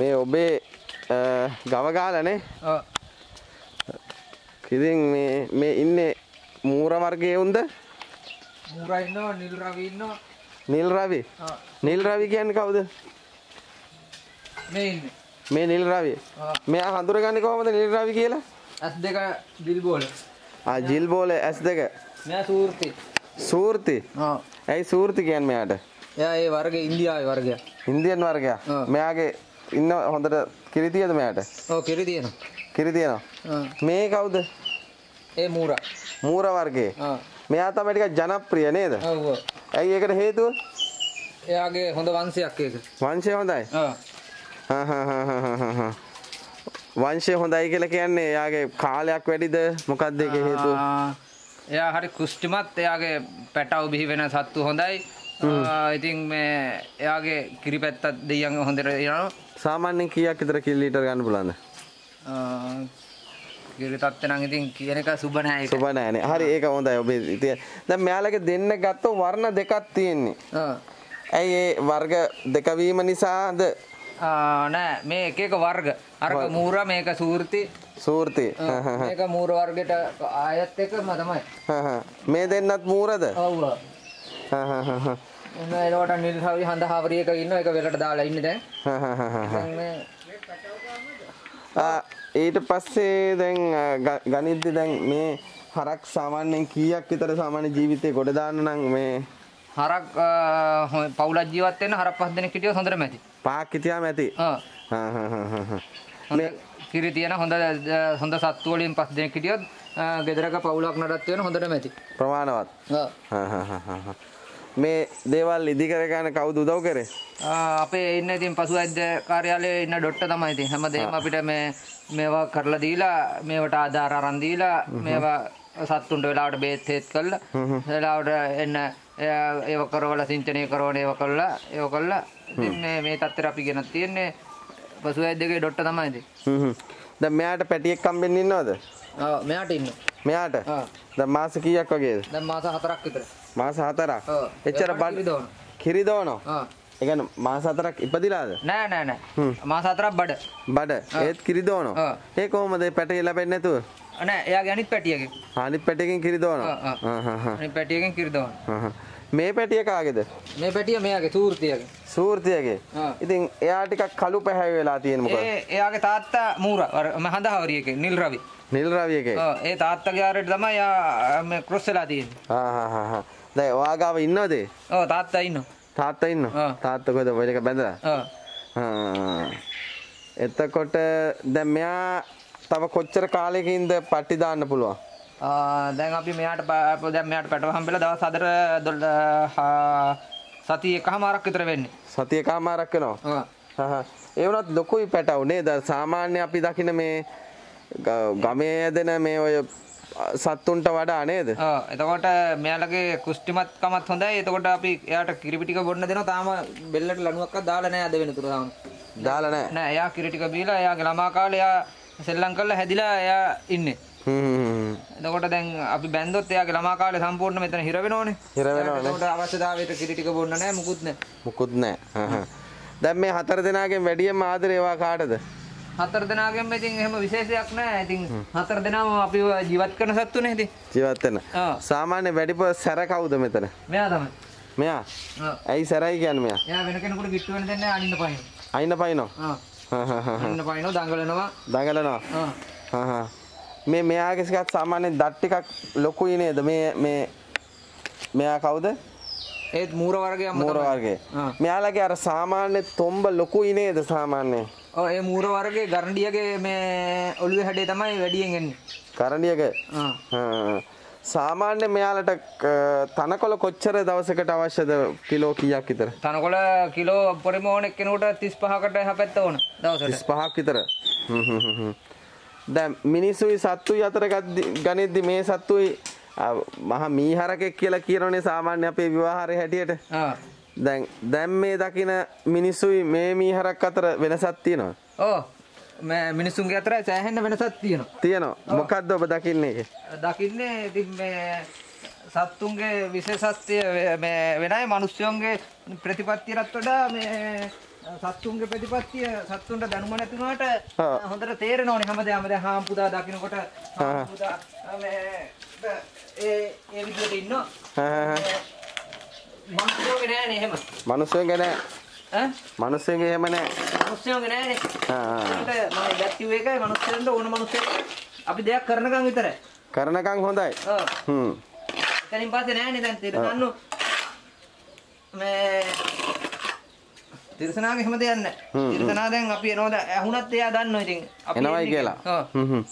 මේ ඔබේ ගව ගාලනේ ඔව්. ඉතින් මේ මේ ඉන්නේ මූර වර්ගයේ උන්ද? මුරා ඉන්නවා නිල් රවි ඉන්නවා. නිල් රවි? ආ. නිල් රවි කියන්නේ කවුද? මේ ඉන්නේ. මේ නිල් රවි. මෙයා හඳුරගන්නේ කොහොමද නිල් රවි කියලා? ඇස් දෙක දිල් බෝල ආ ජිල් බෝල ඇස් දෙක. මෙයා සූර්ති. සූර්ති? ආ. ඇයි සූර්ති කියන්නේ මෙයාට? එයා ඒ වර්ගේ ඉන්දියාවේ වර්ගයක්. ඉන්දියන් වර්ගයා ආ. මෙයාගේ ඉන්න හොඳට කිරි තියෙද මෙයාට? ඔව් කිරි තියෙනවා කිරි තියෙනවා මේ කවුද? ඒ මුරා. මූර වර්ගයේ? මෙයා තමයි ටිකක් ජනප්‍රිය නේද? ඔව් ඔව්. ඇයි ඒකට හේතුව? එයාගේ හොඳ වංශයක් ඒක. වංශය හොඳයි. ආ. වංශය හොඳයි කියලා කියන්නේ එයාගේ කාලයක් වැඩිද? මොකක්ද ඒකේ හේතුව? එයා හරි කුෂ්ටිමත් එයාගේ පැටව් බිහි වෙන සත්තු හොඳයි. ඉතින් මේ එයාගේ කිරි පැත්තත් දෙයියන් හොඳට යනවා සාමාන්‍යයෙන් කීයක් විතර කිලි ලීටර් ගන්න පුළුවන්ද? තත්ත්ව නම් ඉතින් කියන එක සුබ නෑ ඒක. සුබ නෑනේ හරි ඒක හොඳයි. ඔබේ ඉතින් දැන් මෙයාලගේ දෙන්න ගත්තොත් වර්ණ දෙකක් තියෙන්නේ. ඇයි ඒ වර්ග දෙක වීම නිසාද? නෑ. මේ එක එක වර්ග. අරක මූර මේක සූර්ති. සූර්ති. මේක මූර වර්ගයට ආයත් එකම තමයි. මේ දෙන්නත් මූරද? ඔව්. එන්න ඒකට නිල් හවි හඳ හවරියක ඉන්න එක වෙලට දාලා ඉන්නේ දැන්. මේ ඊට පස්සේ දැන් ගනිද්දි දැන් මේ හරක් සාමාන්‍යයෙන් කීයක් විතර සාමාන්‍ය ජීවිතේ ගොඩ දාන්න නම් මේ හරක් පවුලක් ජීවත් වෙන්න හරක් පහ දෙනෙක් හිටියොත් හොඳටම ඇති. පහක් හිටියාම ඇති. හොඳ කිරි තියෙන හොඳ හොඳ සත්තු වලින් පස් දෙනෙක් හිටියොත් ගෙදරක පවුලක් නඩත්තු වෙන හොඳටම ඇති. ප්‍රමාණවත්? ආ. හා හා හා හා හා. මේ දේවල් ඉදි කරගන්න කවුද උදව් කරේ? අපේ ඉන්න ඉතින් පසු වෛද්‍ය කාර්යාලයේ ඉන්න ඩොක්ටර් තමයි ඉතින් හැමදේම අපිට මේ මේවා කරලා දීලා මේවට ආධාර අරන් දීලා මේවා සත්තුන්ට වෙලාවට බේත් හේත් කළා වෙලාවට එන්න ඒව කරවලා සිංචනය කරවන ඒව කළා ඒව ඉතින් මේ මේ තත්ත්වයට අපි ගෙනත් තියෙන්නේ පසු වෛද්‍යගේ ඩොක්ටර් තමයි ඉතින්. හ්ම් හ්ම්. දැන් මෙයාට පැටියෙක් හම්බෙන්න ඉන්නවද? මෙයාට ඉන්න. මෙයාට? දැන් මාස කීයක් වගේද? දැන් මාස හතරක් විතර මාස හතරක්. එච්චර බඩ. කිරි දෝනෝ ආ ඒ කියන්නේ මාස හතරක් ඉපදිලාද? නෑ නෑ නෑ. මාස හතරක් බඩ. බඩ. ඒත් කිරි දෝනෝ ආ. ඒ කොහොමද? පැටේ ලැබෙන්නේ නැතුව? නෑ එයාගේ අනිත් පැටියගේ. අනිත් පැටේකින් කිරි දෝනෝ ආ, ආ. හා හා හා. අනිත් පැටියගෙන් කිරි දෝන හා හා. මේ පැටිය කාගේද? මේ පැටිය මෙයාගේ සූර්තියගේ. සූර්තියගේ. ආ. ඉතින් එයා ටිකක් කළු පැහැය වෙලා තියෙන මොකද? එයාගේ තාත්තා මූර මහඳ හවරියකේ නිල් රවි. නිල් රවියගේ. ඔව් ඒ තාත්තගේ ආරයට තමයි යා මේ ක්‍රොස් වෙලා තියෙන්නේ. හා හා හා දැන් ඔයා ගාව ඉන්නවද? ඔව් තාත්තා ඉන්නවා. තාත්තා ඉන්නවා. තාත්තා කොහෙද? ඔය එක බැඳලා. එතකොට දැන් මෙයා තව කොච්චර කාලයකින්ද පටි දාන්න පුළුවන්? දැන් අපි මෙයාට දැන් මෙයාට පැටව හම්බෙලා දවස් හතර සති එකහමාරක් විතර වෙන්නේ. සතිය කාමාරක් වෙනවා? හා. ඒ වුණත් ලොකුයි පැටවු නේද? සාමාන්‍ය අපි දකින මේ ගමේ ඇදෙන මේ ඔය සත්තුන්ට වඩා නේද? එතකොට මෙයාලගේ කුෂ්ටිමත්කමත් හොඳයි. එතකොට අපි එයාට කිරිපි ටික බොන්න දෙනවා. තාම බෙල්ලට ලණුවක්වත් දාලා නැහැ අද වෙනතුරු තාම. දාලා නැහැ. නෑ එයා කිරි ටික බීලා එයාගේ ළමා කාලේ එයා සෙල්ලම් කරලා හැදිලා එයා ඉන්නේ. එතකොට දැන් අපි බැන්දොත් එයාගේ ළමා කාලේ සම්පූර්ණ මෙතන හිර වෙනවනේ. හිර වෙනවනේ. එතකොට අවශ්‍යතාවයට කිරි ටික බොන්න නැහැ මුකුත් නැහැ මුකුත් නැහැ. දැන් මේ හතර දෙනාගෙන් වැඩියෙන්ම ආදරේ ඒවා කාටද හතර දෙනාගෙන්ම ඉතින් එහෙම විශේෂයක් නැහැ ඉතින් හතර දෙනාම අපි ජීවත් කරන සත්තුනේ ඉතින්. ජීවත් වෙන සාමාන්‍ය වැඩිපුර සැර කවුද මෙතන? මෙයා තමයි. මෙයා? ඇයි සැරයි කියන්නේ මෙයා? එයා වෙන කෙනෙකුට කිට්ටු වෙන්න දෙන්නේ අනින්න පයින්. අයින පයින්නෝ ආ. හා හා හා. අනින්න පයින්ව දඟලනවා. දඟලනවා. හා හා. මේ මෙයාගේ සිකත් සාමාන්‍යයෙන් දත් ටිකක් ලොකුයි නේද? මේ මේ මෙයා කවුද? ඒත් මූර වර්ගයක්ම මෝර තමයි. වර්ගේ ආ. මෙයාලගේ අර සාමාන්‍ය තොම්බ ලොකුයි නේද සාමාන්‍යයෙන් ඒ මූර වර්ගයේ ගරණ්ඩියගේ මේ ඔළුවේ හැඩේ තමයි වැඩියෙන් එන්නේ. හා. සාමාන්‍ය මෙයාලට තනකොළ කොච්චර දවසකට අවශ්‍යද කිලෝ කීයක් විතර? තනකොළ කිලෝ පරිමෝණ එක්කෙනෙකුට 35කට එහා පැත්ත ඕන දවසට. 35ක් විතර. දැන් මිනිස්සුයි සත්තුයි අතර ගනිද්දි මේ සත්තුයි මහා මීහරකෙක් කියලා කියනෝනේ සාමාන්‍ය අපේ විවාහාරයේ හැටියට. ආ දැන් දැන් මේ දකින මිනිස්සුයි මේ මීහරක් අතර වෙනසක් තියෙනවා ඕ මේ මිනිසුන්ගේ අතර සෑහෙන්න වෙනසක් තියෙනවා. තියෙනවා. මොකද්ද ඔබ දකින්නේ? දකින්නේ ඉතින් මේ සත්තුන්ගේ විශේෂත්වය මේ වෙනයි මිනිස්සුන්ගේ ප්‍රතිපත්තියටත් වඩා මේ සත්තුන්ගේ ප්‍රතිපත්තිය සත්තුන්ට දැනුම නැති වුණාට. හොඳට තේරෙනවනේ හැමදාම. දැන් හාම්පුදා දකින්නකොට හාම්පුදා මේ ඒ ඒ විදිහට ඉන්නවා මනුස්සයෝගේ නෑනේ එහෙම. මනුස්සයන්ගේ නෑ. ඈ? මනුස්සයන්ගේ එහෙම නෑ. මනුස්සයෝගේ නෑනේ ආ, මම ගැත්තිව එකයි මනුස්සයන්ට ඕන මනුස්සයෙක් අපි දෙයක් කරනකම් විතරයි කරනකම් හොඳයි. ඔව්. හ්ම්. එතනින් පස්සේ නෑනේ දැන් තිරසන්නු මේ තිරසනාගේ හැම දෙයක්. හ්ම්, තිරසනා දැන් අපි එනවද ඇහුණත් එයා දන්නවා ඉතින්. අපි එනවයි කියලා. ඔව්. හ්ම් හ්ම්.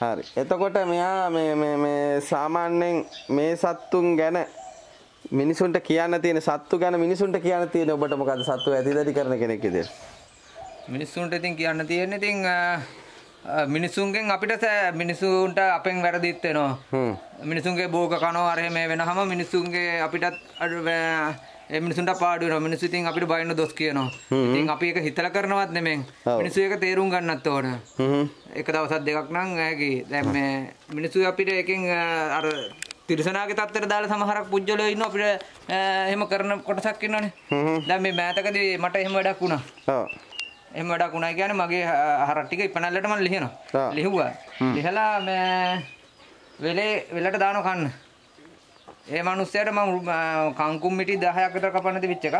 හරි. එතකොට මෙයා මේ මේ මේ සාමාන්‍යයෙන් මේ සත්තුන් ගැන මිනිසුන්ට කියන්න තියෙන සත්තු ගැන මිනිසුන්ට කියන්න තියෙන ඔබට මොකද සත්තු ඇතිදැඩි කරන කෙනෙක් විදියට මිනිස්සුන්ට ඉතින් කියන්න තියෙන්නේ ඉතින් මිනිසුන්ගෙන් අපිට මිනිසුන්ට අපෙන් වැරදිත් වෙනවා. මිනිසුන්ගේ බෝග කනවා අර මේ වෙනහම මිනිසුන්ගේ අපිටත් ඒ මිනිසුන්ට පාඩු වෙනවා. මිනිස්සු ඉතින් අපිට බයින්න දොස් කියනවා. ඉතින් අපි ඒක හිතලා කරනවත් නෙමෙයි. මිනිස්සු ඒක තේරුම් ගන්නත් ඕන. එක දවසක් දෙකක් නම් ඇකි දැන් මේ මිනිස්සු අපිට එකෙන් අර තිරසනාගේ තත්ත්වයට දාලා සමහරක් පුජ්‍යලෝ ඉන්න අපිට එහෙම කරන කොටසක් ඉන්නවනේ. දැන් මේ මෑතකදී මට එහෙම වැඩක් වුණා. ඔව් එහෙම වැඩක් වුණා කියන්නේ මගේ හරක් ටික ඉපනල්ලට මම ලිහනවා. ලිහුවා. ලිහලා මේ වෙලේ වෙලට දානවා කන්න. ඒ මිනිස්සයාට මම කංකුම් මිටි 10ක් විතර කපන්න තිබිච්ච එක.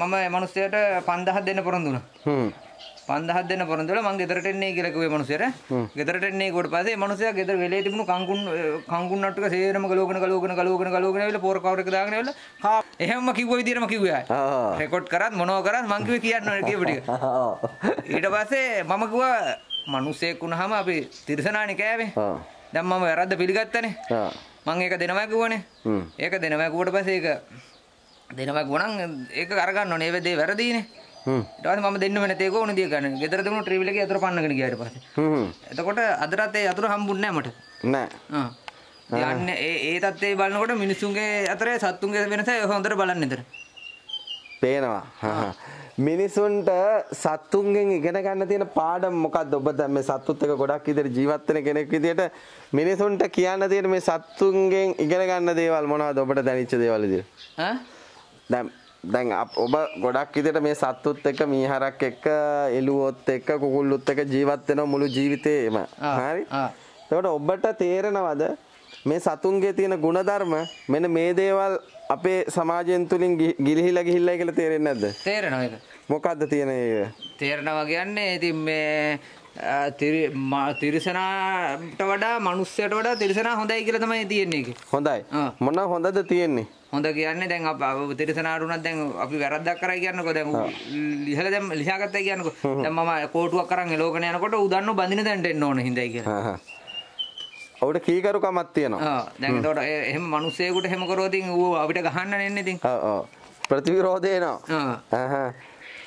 මම ඒ මිනිස්සයාට 5000ක් දෙන්න පොරොන්දු වුණා. හ්ම් 5000ක් දෙන්න පොරොන්දු වෙලා මං ගෙදරට එන්නේ කියලා කිව්වේ මිනිස්සයාට. ගෙදරට එන්නේ කොට පස්සේ මිනිස්සයා ගෙදර වෙලේ තිබුණු කංකුම් කංකුම් නට්ටුක සේරම ගලවගෙන ගලවගෙන ගලවගෙන ගලවගෙන ඇවිල්ලා පෝර කවර එක දාගෙන ඇවිල්ලා හා එහෙමම කිව්ව විදිහටම කිව්වේ ආයේ. රෙකෝඩ් කරත් මොනව කරත් මං කිව්වේ කියන්න ඕනේ කියපු ටික. ඊට පස්සේ මම කිව්වා මිනිස්සෙක් වුණාම අපි තිරසනානේ කෑවේ. දැන් මම වැරද්ද පිළිගත්තනේ. මං ඒක දෙනවා කිව්වනේ. හ්ම්. ඒක දෙනවා කිව්වට පස්සේ ඒක දෙනවා කිව්වනම් ඒක අරගන්න ඕනේ. ඒ දේ වැරදීනේ. ඊට පස්සේ මම දෙන්න වෙන තේ කොහොමද දිය ගන්න. ගෙදර තිබුණු ට්‍රිවිල් එකේ යතුරු පන්නගෙන ගියා ඊට පස්සේ. හ්ම් එතකොට අදටත් ඒ යතුරු හම්බුන්නේ නැහැ මට. නෑ ආ. යන්නේ ඒ ඒ තත්ත්වේ බලනකොට මිනිසුන්ගේ අතරේ සත්තුන්ගේ වෙනස හොඳට බලන්න ඉතර. පේනවා. මිනිසුන්ට සත්තුන්ගෙන් ඉගෙන ගන්න තියෙන පාඩම් මොකක්ද ඔබ දැන් මේ සත්තුත් එක්ක ගොඩක් විදිහට ජීවත් වෙන කෙනෙක් විදිහට මිනිසුන්ට කියන්න තියෙන මේ සත්තුන්ගෙන් ඉගෙන ගන්න දේවල් මොනවද ඔබට දැනෙච්ච දේවල් විදිහට ඈ? දැන් දැන් ඔබ ගොඩක් විදිහට මේ සත්තුත් එක්ක මීහරක් එක්ක එළුවොත් එක්ක කුකුල්ලුත් එක්ක ජීවත් වෙන මුළු ජීවිතේම හරි. එතකොට ඔබට තේරෙනවද මේ සතුන්ගේ තියෙන ಗುಣධර්ම මෙන්න මේ දේවල් අපේ සමාජයෙන් තුලින් ගිලිහිලා ගිහිල්ලා කියලා තේරෙන්නේ නැද්ද තේරෙනවා ඒක. මොකද්ද තියෙන ඒක තේරෙනවා කියන්නේ ඉතින් මේ තිරිසනාට වඩා මනුස්සයට වඩා තිරිසනා හොඳයි කියලා තමයි තියෙන්නේ. හොඳයි. මොන හොඳද තියෙන්නේ හොඳ කියන්නේ දැන් අප තිරිසනාට උනත් දැන් අපි වැරද්දක් කරයි කියන්නකෝ. දැන් ලිහලා දැන් ලිහාගත්තා කියන්නකෝ. දැන් මම කෝටුවක් අරන් එලෝකන යනකොට ඌ දන්නෝ බඳින තැනට එන්න ඕන හින්දායි කියලා. ඔබට කීකරුකමක් තියෙනවා. ආ දැන් එතකොට ඒ- එහෙම මිනිස්සෙකුට එහෙම කරොත් ඉතින් ඌ අපිට ගහන්න නෙන්නේ ඉතින්. ඔව් ඔව් ප්‍රතිවිරෝධය එනවා. ආ.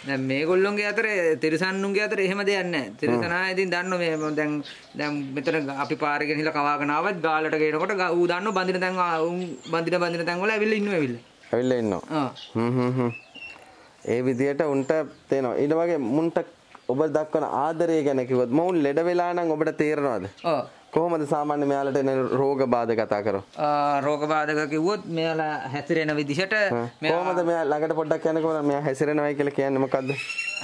දැන් මේගොල්ලොන්ගේ අතරේ තිරිසන්නුන්ගේ අතරේ එහෙම දෙයක් නැහැ. තිරිසනා ඉතින් දන්නෝ මේ දැන් දැන් මෙතන අපි පාරේ ගෙනහිලා කවාගෙන ආවත් ගාලට ගේනකොට ඌ දන්නෝ බඳින තැන් උන් බඳින බඳින තැන් වල ඇවිල්ලා ඉන්නවා ඇවිල්ලා. ඇවිල්ලා ඉන්නවා ආ. ඒ විදියට උන්ට තේනවා ඊට වගේ මුන්ට ඔබ දක්වන ආදරය ගැන කිව්වොත් මොවුන් ලෙඩ වෙලා නම් ඔබට තේරෙනවද ඔව්. කොහොමද සාමාන්‍ය මෙයාලට එන රෝග බාධ කතා කරෝ රෝග බාධක කිව්වොත් මෙයාලා හැසිරෙන විදිහට කොහොමද මෙයා ළඟට පොඩ්ඩක් යනකොට මෙයා හැසිරෙනවයි කියලා කියන්නේ මොකද්ද?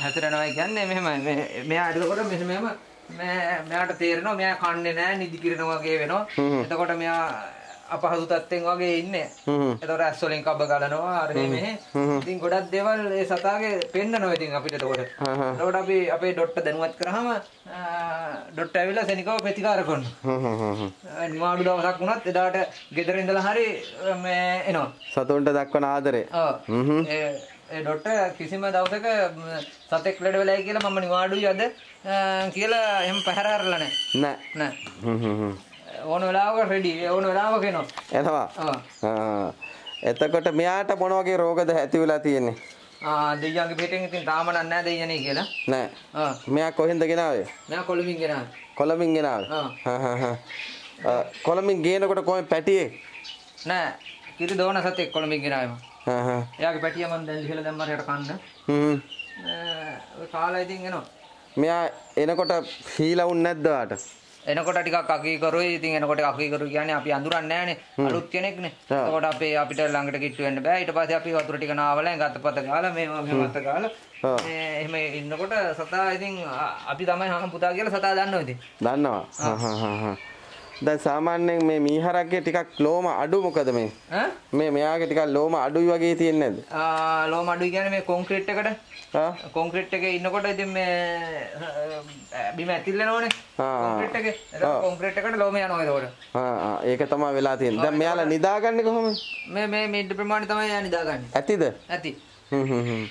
හැසිරෙනවා කියන්නේ මෙහෙමයි මෙයා එතකොට මෙහෙම මෙයාට තේරෙනවා මෙයා කන්නේ නැහැ නිදි කිරනවා වගේ වෙනවා. එතකොට මෙයා අපහසු තත්ත්වෙන් වගේ ඉන්නේ. එතකොට ඇස් වලින් කබ ගලනවා අර මෙහෙ ඉතින් ගොඩක් දේවල් ඒ සතාගේ පෙන්නනවා ඉතින් අපිට එතකොට. එතකොට අපි අපේ ඩොට්ට දැනුවත් කරාම ඩොට්ට ඇවිල්ලා සෙනිකව ප්‍රතිකාර කරනවා. නිවාඩු දවසක් වුණත් එදාට ගෙදර ඉඳලා හරි මේ එනවා. සතුන්ට දක්වන ආදරය ඔව්. ඒ ඩොක්ටර් කිසිම දවසක ම, සතෙක් ලෙඩ වෙලයි කියලා මම නිවාඩුයි අද කියලා එහෙම පැහැර අරලා නැහැ. නෑ. නෑ. ඕන වෙලාවක රෙඩි ඕන වෙලාවක එනවා. එනවා ආ. ආ. එතකොට මෙයාට මොන වගේ රෝගද ඇති වෙලා තියෙන්නේ ආ දෙයියන්ගේ පිටින් ඉතින් තාම නැහැ දෙයියනේ කියලා. නෑ ආ. මෙයා කොහෙන්ද ගෙනාවේ මම කොළඹින් ගෙනාවා. කොළඹින් ගෙනාවේ ආ. ආ, කොළඹින් ගේනකොට කොහේ පැටියෙක් නෑ. කිරි දෝන සතෙක් කොළඹින් ගෙනාවා මම. හා හා. එයාගේ පැටිය මම දැන් ලිහලා දැම්මා රට කන්න. හ්ම්. ඔය කාලා ඉතින් එනවා. මෙයා එනකොට හීලා වුන් නැද්ද වාට එනකොට ටිකක් අකීකරුයි ඉතින් එනකොට අකීකරු කියන්නේ අපි අඳුරන්නේ නැහනේ අලුත් කෙනෙක්නේ. එතකොට අපේ අපිට ළඟට කිට්ටු වෙන්න බෑ. ඊට පස්සේ අපි වතුර ටික නාවලා ගතපත ගාලා මේවා අත ගාලා එහෙම ඉන්නකොට සතා ඉතින් අපි තමයි හම් පුතා කියලා සතා දන්නවා ඉතින්. දන්නවා. හා හා හා හා දැන් සාමාන්‍යයෙන් මේ මීහරක්ගේ ටිකක් ලෝම අඩු මොකද මේ? මේ මෙයාගේ ටිකක් ලෝම අඩුයි වගේ තියෙන්නේ නැද්ද? ආ, ලෝම අඩුයි කියන්නේ මේ කොන්ක්‍රීට් එකට? ආ. කොන්ක්‍රීට් එකේ ඉන්නකොට ඉතින් මේ බිම ඇතිල්ලනෝනේ. කොන්ක්‍රීට් එකේ. එතකොට කොන්ක්‍රීට් එකට ලෝම යනවා එතකොට. ආ ආ. ඒක තමයි වෙලා තියෙන්නේ. දැන් මෙයාලා නිදාගන්නේ කොහොමද? මේ මේ මිඩ් ප්‍රමාණය තමයි යා නිදාගන්නේ. ඇතිද? ඇති. හ්ම් හ්ම් හ්ම්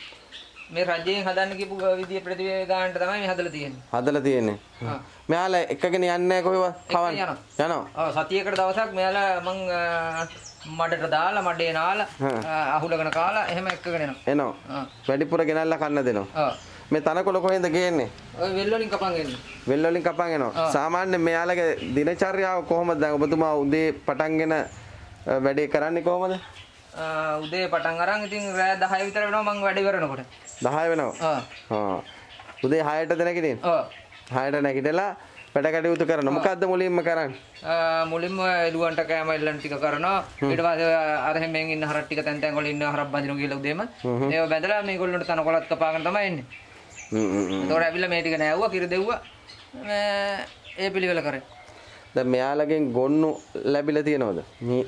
මේ රජයෙන් හදන්න කියපු විදිය ප්‍රතිවේග ගන්නට තමයි මේ හදලා තියෙන්නේ. හදලා තියෙන්නේ. ආ. මෙයාලා එකගෙන යන්නේ නැහැ කොහෙවත්? කවන්න? යනවා. ඔව් සතියකට දවසක් මෙයාලා මං මඩට දාලා මඩේ නාලා අහුලගෙන කාලා එහෙම එක්කගෙන එනවා. එනවා. වැඩිපුර ගෙනල්ලා කන්න දෙනවා. මේ තනකොළ කොහෙන්ද ගේන්නේ? ඔය වෙල් වලින් කපන් එන්නේ. වෙල් වලින් කපන් එනවා. සාමාන්‍යයෙන් මෙයාලගේ දිනචර්යාව කොහොමද? දැන් ඔබතුමා උදේ පටන්ගෙන වැඩේ කරන්නේ කොහොමද? උදේ පටන් අරන් ඉතින් රෑ 10 විතර වෙනවා මං වැඩ ඉවරනකොට 10 වෙනවා. උදේ 6ටද නැගිටින්නේ ඔව් 6ට නැගිටලා වැඩ කටයුතු කරනවා. මොකද්ද මුලින්ම කරන්නේ? මුලින්ම එළුවන්ට කෑම එල්ලන ටික කරනවා. ඊට පස්සේ අර හැමෙන් ඉන්න හරක් ටික තැන් තැන් වල ඉන්න හරක් බඳිනු කියලා උදේම. ඒව බැඳලා මේගොල්ලන්ට තනකොළත් කපාගෙන තමයි එන්නේ. ඒතකොට ඇවිල්ලා මේ ටික නෑවුවා කිරි දෙව්වා. මේ ඒ පිළිවෙල කරේ. දැන් මෙයාලගෙන් ගොන්නු ලැබිලා තියෙනවද? මේ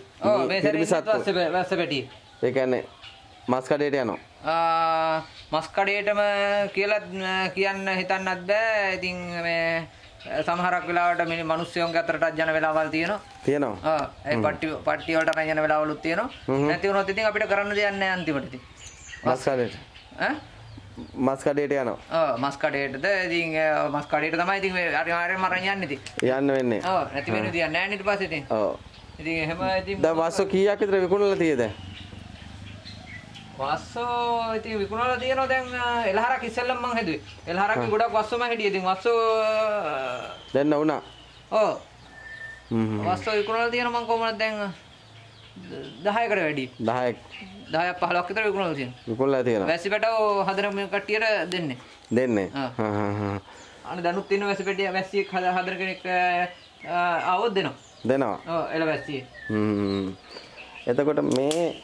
මේ පිරිමිසත් වැස්ස පෙට්ටිය ඒ කියන්නේ මස් කඩේට යනවා මස් කඩේටම කියලා කියන්න හිතන්නත් බෑ. ඉතින් මේ සමහරක් වෙලාවට මිනි මිනිස්සුන්ගේ අතරටත් යන වෙලාවල් තියෙනවා. තියෙනවා. ආ ඒ පට්ටි පට්ටි වලට යන වෙලාවලුත් තියෙනවා. නැති වුණොත් ඉතින් අපිට කරන්න දෙයක් නැහැ අන්තිමට ඉතින්. මස් කඩේට ඈ? මස් කඩේට යනවා. ඔව් මස් කඩේටද ඉතින් මස් කඩේට තමයි ඉතින් මේ අනිවාර්යෙන්ම අරන් යන්නේ ඉතින්. යන්න වෙන්නේ. ඔව් නැති වෙන දෙයක් නැහැ ඊට පස්සේ ඉතින්. ඔව්. ඉතින් එහෙම ඉතින් දැන් වස්සෝ කීයක් විතර විකුණලා තියෙද වස්සෝ ඉතින් විකුණලා තියෙනවා දැන් එලහරක් ඉස්සෙල්ලම මං හැදුවේ. එලහරක්ගේ ගොඩක් වස්සෝ මං හැදියේ ඉතින් වස්සෝ දැන් වුණා ඔව්. හ්ම්. වස්සෝ විකුණලා තියෙනවා මං කොහොමද දැන් අ, 10කට වැඩි 10ක් 10ක් 15ක් විතර විකුණලා තියෙනවා. විකුණලා තියෙනවා. වැසි පැටව හදන මේ කට්ටියට දෙන්නේ. දෙන්නේ. හා හා හා. අනේ දැනුත් ඉන්න වැසි පැටිය හද- හදන කෙනෙක් ආවොත් දෙනවා. දෙනවා. ඔව් එළ වැස්සියේ හ්ම්. එතකොට මේ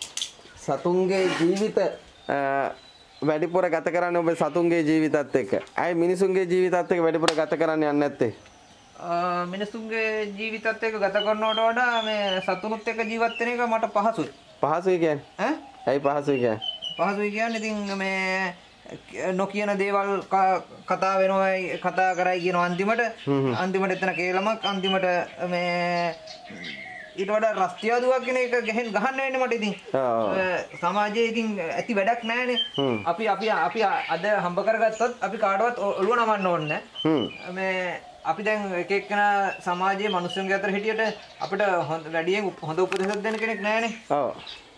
සතුන්ගේ ජීවිත වැඩිපුර ගත කරන්නේ ඔබ සතුන්ගේ ජීවිතත් එක්ක. අය මිනිසුන්ගේ ජීවිතත් එක්ක වැඩිපුර ගත කරන්න යන්නේ නැත්තේ. අ, මිනිස්සුන්ගේ ජීවිතත් එක්ක ගත කරනවට වඩා මේ සතුනුත් එක්ක ජීවත් වෙන එක මට පහසුයි පහසුයි කියන්නේ. ඈ ඇයි පහසුයි කියන්නේ? පහසුයි කියන්නේ ඉතින් මේ නොකියන දේවල් කතා වෙනවා කතා කරයි කියන අන්තිමට අන්තිමට එතන කේලමක් අන්තිමට මේ ඊට වඩා රස්තියාදුවක් කියන එක ගහෙන් ගහන්න වෙන්නේ මට ඉතින් සමාජයේ ඉතින් ඇති වැඩක් නැහැනේ. අපි අපි අපි අද හම්බ කරගත්තොත් අපි කාටවත් ඔළුව නමන්න ඕනේ නැහැ. අපි දැන් එක එක්කෙනා සමාජයේ මිනිස්සුන්ගේ අතර හිටියට අපිට හොඳ වැඩියෙන් හොඳ උපදෙසක් දෙන්න කෙනෙක් නැහැනේ. ඔව්.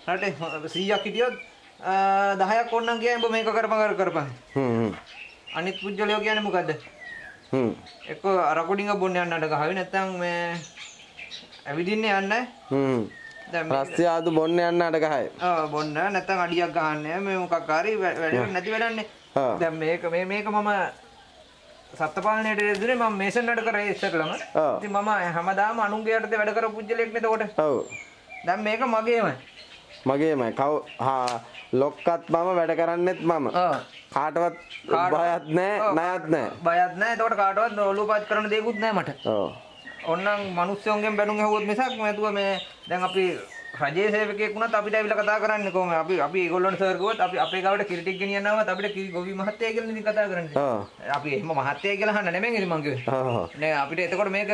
රටේ 100ක් හිටියොත් අ, 10ක් ඕනනම් කියයි උඹ මේක කරපන් කරපන්. හ්ම්. අනිත් පුජ්‍යලයෝ කියන්නේ මොකද්ද? හ්ම්. එක්ක රකොඩින්ග බොන්න යන්නට ගහවි නැත්නම් මේ ඇවිදින්න යන්න. හ්ම්. දැන් මේ- රස්තිය ආදු බොන්න යන්න අඩ ගහයි. ඔව් බොන්න නැත්නම් අඩියක් ගහන්න මේ මොකක් හරි වැඩ නැති වැඩන්නේ. ආ. දැන් මේක මේ මේක මම සත්පාලනයට දෙදුනේ මම මේසන් වැඩ කරේ ඉස්සෙල්ලම. ඉතින් මම හැමදාම අනුන්ගේ යටතේ වැඩ කරපු පුජ්‍යලෙක් නේ එතකොට. ඔව්. දැන් මේක මගේමයි. මගේමයි. කව් හා ලොක්කත් මම වැඩ කරන්නෙත් මම. කාටවත් බයත් නැහැ, ණයත් නැහැ. බයත් නැහැ. එතකොට කාටවත් ඔලුව පාත් කරන්න දෙයක්වත් නැහැ මට. ඔව්. ඕන්නම් මිනිස්සුන්ගෙන් බැනුම් ඇහුවොත් මිසක් නැතුව මේ දැන් අපි රජයේ සේවකයෙක් වුණත් අපිට ඇවිල්ලා කතා කරන්නේ කොහොමද? අපි අපි ඒගොල්ලන්ට සර් ගියොත් අපි අපේ ගාවට කිරි ටික ගෙනියන්නවත් අපිට කිරි ගොවි මහත්තයා කියලා ඉතින් කතා කරන්නේ. අපි එහෙම මහත්තයා කියලා අහන්න නෙමෙයි ඉතින් මං කිව්වේ. නෑ අපිට එතකොට මේක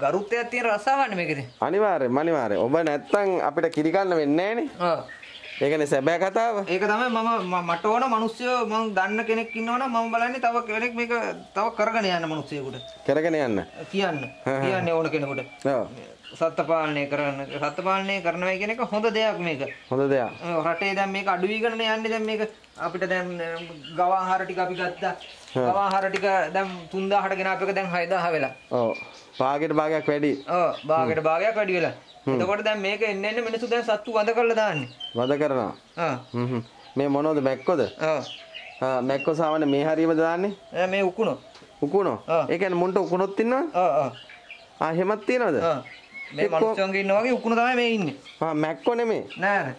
ගරුත්වයක් තියෙන රස්සාවන්නේ මේකද? අනිවාර්යෙන් අනිවාර්යෙන්. ඔබ නැත්තම් අපිට කිරි ගන්න වෙන්නේ නැහනේ. ඒකනේ සැබෑ කතාව. ඒක තමයි මම මට ඕන මිනිස්සු මම දන්න කෙනෙක් ඉන්නවනම් මම බලන්නේ තව කෙනෙක් මේක තව කරගෙන යන්න මිනිස්සුයෙකුට කරගෙන යන්න. කියන්න. කියන්න ඕන කෙනෙකුට. ඔව්. සත්ත්ව පාලනය කරන සත්ත්ව පාලනය කරනවා කියන එක හොඳ දෙයක් මේක. හොඳ දෙයක්. රටේ දැන් මේක අඩු වීගෙන යන්නේ දැන් මේක අපිට දැන් ගව ආහාර ටික අපි ගත්තා. ගව ආහාර ටික දැන් 3000ට ගෙන අපේක දැන් 6000 වෙලා. ඔව්. භාගයට භාගයක් වැඩි. ඔව් භාගයට භාගයක් වැඩි වෙලා. එතකොට දැන් මේක එන්න එන්න මිනිස්සු දැන් සත්තු වඳ කරලා දාන්නේ. වද කරනවා. ආ. මේ මොනවද මැක්කොද? ඔව්. ආ මැක්කො සාමාන්‍ය මේ හරියම දාන්නේ. දැන් මේ උකුණෝ. උකුණෝ. ආ. ඒ කියන්නේ මුන්ට උකුණොත් ඉන්නවද? ඔව් ඔව්. ආ එහෙමත් තියනවද ආ. මේ මනුස්සයන්ගේ ඉන්නා වගේ උකුණ තමයි මේ ඉන්නේ. ආ මැක්කෝ නෙමේ නෑ නෑ.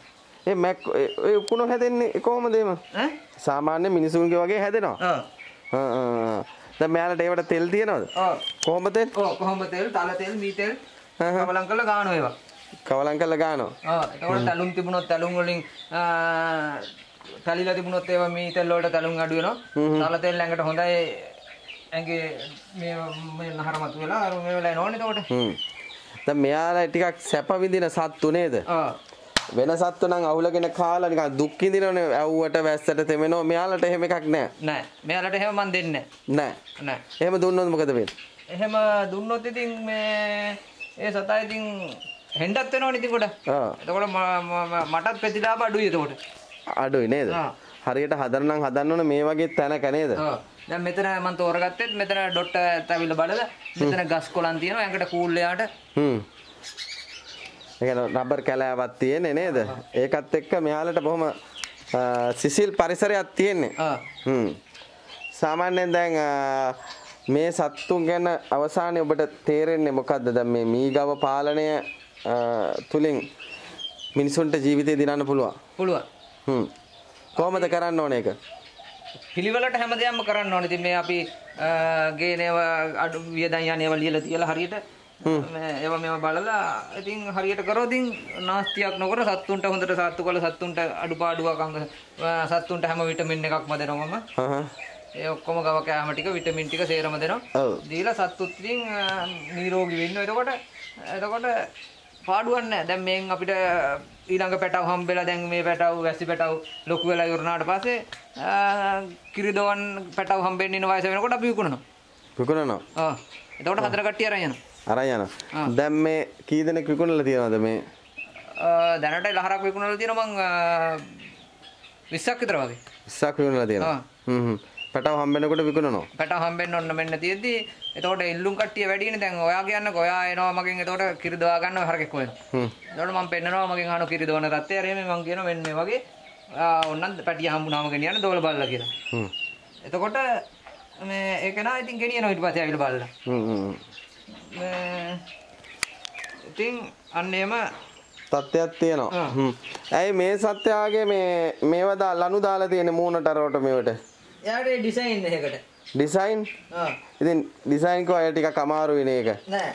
ඒ මැක්කෝ ඒ- උකුණු හැදෙන්නේ කොහොමද එහෙම ඈ? සාමාන්‍ය මිනිසුන්ගේ වගේ හැදෙනවා ආ. ආ ආ ආ. දැන් මෙයාලට ඒවට තෙල් තියනවද ආ. කොහොමද තෙල් ඔව් කොහොමද තෙල්, තල තෙල්, මී තෙල්. කවලම් කරලා ගානවා ඒවා. කවලම් කරලා ගන්නවා ආ එතකොට තැලුම් තිබුණොත් තැලුම් වලින් තැලිලා තිබුණොත් ඒවා මී තෙල් වලට තැලුම් අඩු වෙනවා. තල තෙල් ඇඟට හොඳයි. ඇඟේ මේ මේ නහර මතු වෙලා අර මේ වෙලාවේ නෝනේ එතකොට. හ්ම් දැන් මෙයාලා ටිකක් සැප විඳින සත්තු නේද ආ. වෙන සත්තු නම් අවුලගෙන කාලා නිකන් දුක් විඳිනවනේ ඇව්වට වැස්සට තෙමෙනවා මෙයාලට එහෙම එකක් නෑ නෑ. මෙයාලට එහෙම මන් දෙන්නේ නෑ. නෑ. එහෙම දුන්නොත් මොකද වෙන්නේ එහෙම දුන්නොත් ඉතින් මේ ඒ සතා ඉතින් හෙන්ඩත් වෙනවනේ ඉතින්. ආ එතකොට මටත් ප්‍රතිලාභ අඩුයි එතකොට. අඩුයි නේද. හරියට හදන්න නම් හදන්න ඕනේ මේ වගේ තැනක නේද. දැන් මෙතන මම තෝරගත්තෙත් මෙතන ඩොට් ඇවිල්ලා බලලා මෙතන ගස් කොළන් තියෙනවා ඇඟට කූල් එයාට. හ්ම් ඒ රබර් කැලෑවක් තියෙන්නේ නේද ඒකත් එක්ක මෙයාලට බොහොම සිසිල් පරිසරයක් තියෙන්නේ. හ්ම් සාමාන්‍යයෙන් දැන් මේ සත්තුන් ගැන අවසානයේ ඔබට තේරෙන්නේ මොකද්ද? දැන් මේ මීගව පාලනය තුලින් මිනිසුන්ට ජීවිතේ දිනන්න පුළුවන්. පුළුවන්. හ්ම්. කොහොමද කරන්න ඕනේ ඒක? පිළිවෙලට හැම දෙයක්ම කරන්න ඕනේ. ඉතින් මේ අපි ගේනේව අඩු වියදම් යන්නේව ලියලා තියලා හරියට. ඒවා මේවා බලලා ඉතින් හරියට කරොත් ඉතින් නාස්තියක් නොකර සත්තුන්ට හොඳට සත්තු කළ සත්තුන්ට අඩුපාඩුවක් අංග සත්තුන්ට හැම විටමින් එකක්ම දෙනවා මම. හහ ඒ ඔක්කොම ගව කෑම ටික විටමින් ටික සේරම දෙනවා. ඔව් දීලා සත්තුත් ඉතින් අ, නිරෝගී වෙන්න. එතකොට එතකොට පාඩුවක් නැහැ. දැන් මේන් අපිට ඊළඟ පැටව හම්බෙලා දැන් මේ පැටව වැසි පැටව ලොකු වෙලා ඉවරනාට පස්සේ අ, කිරිදොවන් පැටව හම්බෙන්න ඉන වයස වෙනකොට අපි විකුණනවා. විකුණනවා ආ. එතකොට හතර කට්ටිය අරන් යනවා. අරන් යනවා දැන් මේ කී දෙනෙක් විකුණලා තියනවද මේ දැනට ලහරක් විකුණලා තියෙනවා මං අ, 20ක් විතර වගේ. ඉස්සක් විකුණලා තියෙනවා. හ්ම් හ්ම් පැටව හම්බෙනකොට විකුණනවා. පැටව හම්බෙන්න ඔන්න මෙන්න තියෙද්දි එතකොට එල්ලුම් කට්ටිය වැඩිනේ දැන් ඔයා කියන්නකෝ ඔයා එනවා මගෙන් එතකොට කිරිදවා ගන්න හරකෙක් හොයනවා. හ්ම්. එතකොට මම පෙන්නනවා මගෙන් අහන කිරිදවන තත්ත්වය. අර මේ මම කියනවා මෙන්න මේ වගේ. ඕන්නම් පැටිය හම්බුනාම ගෙනියන්න දෝල බලලා කියලා. හ්ම්. එතකොට මේ ඒක නා ඉතින් ගෙනියනවා ඊට පස්සේ ආවිල බලලා. හ්ම් හ්ම් ඉතින් අන්න එහෙම තත්ත්වයක් තියෙනවා. ඇයි මේ සත්‍යයාගේ මේ මේවා දා ලනු දාලා තියෙන මූණට අරවට මේවට එයාට ඩිසයින් එකකට. ඩිසයින් ඉතින් ඩිසයින් කෝ අය ටිකක් අමාරුයිනේ ඒක නෑ.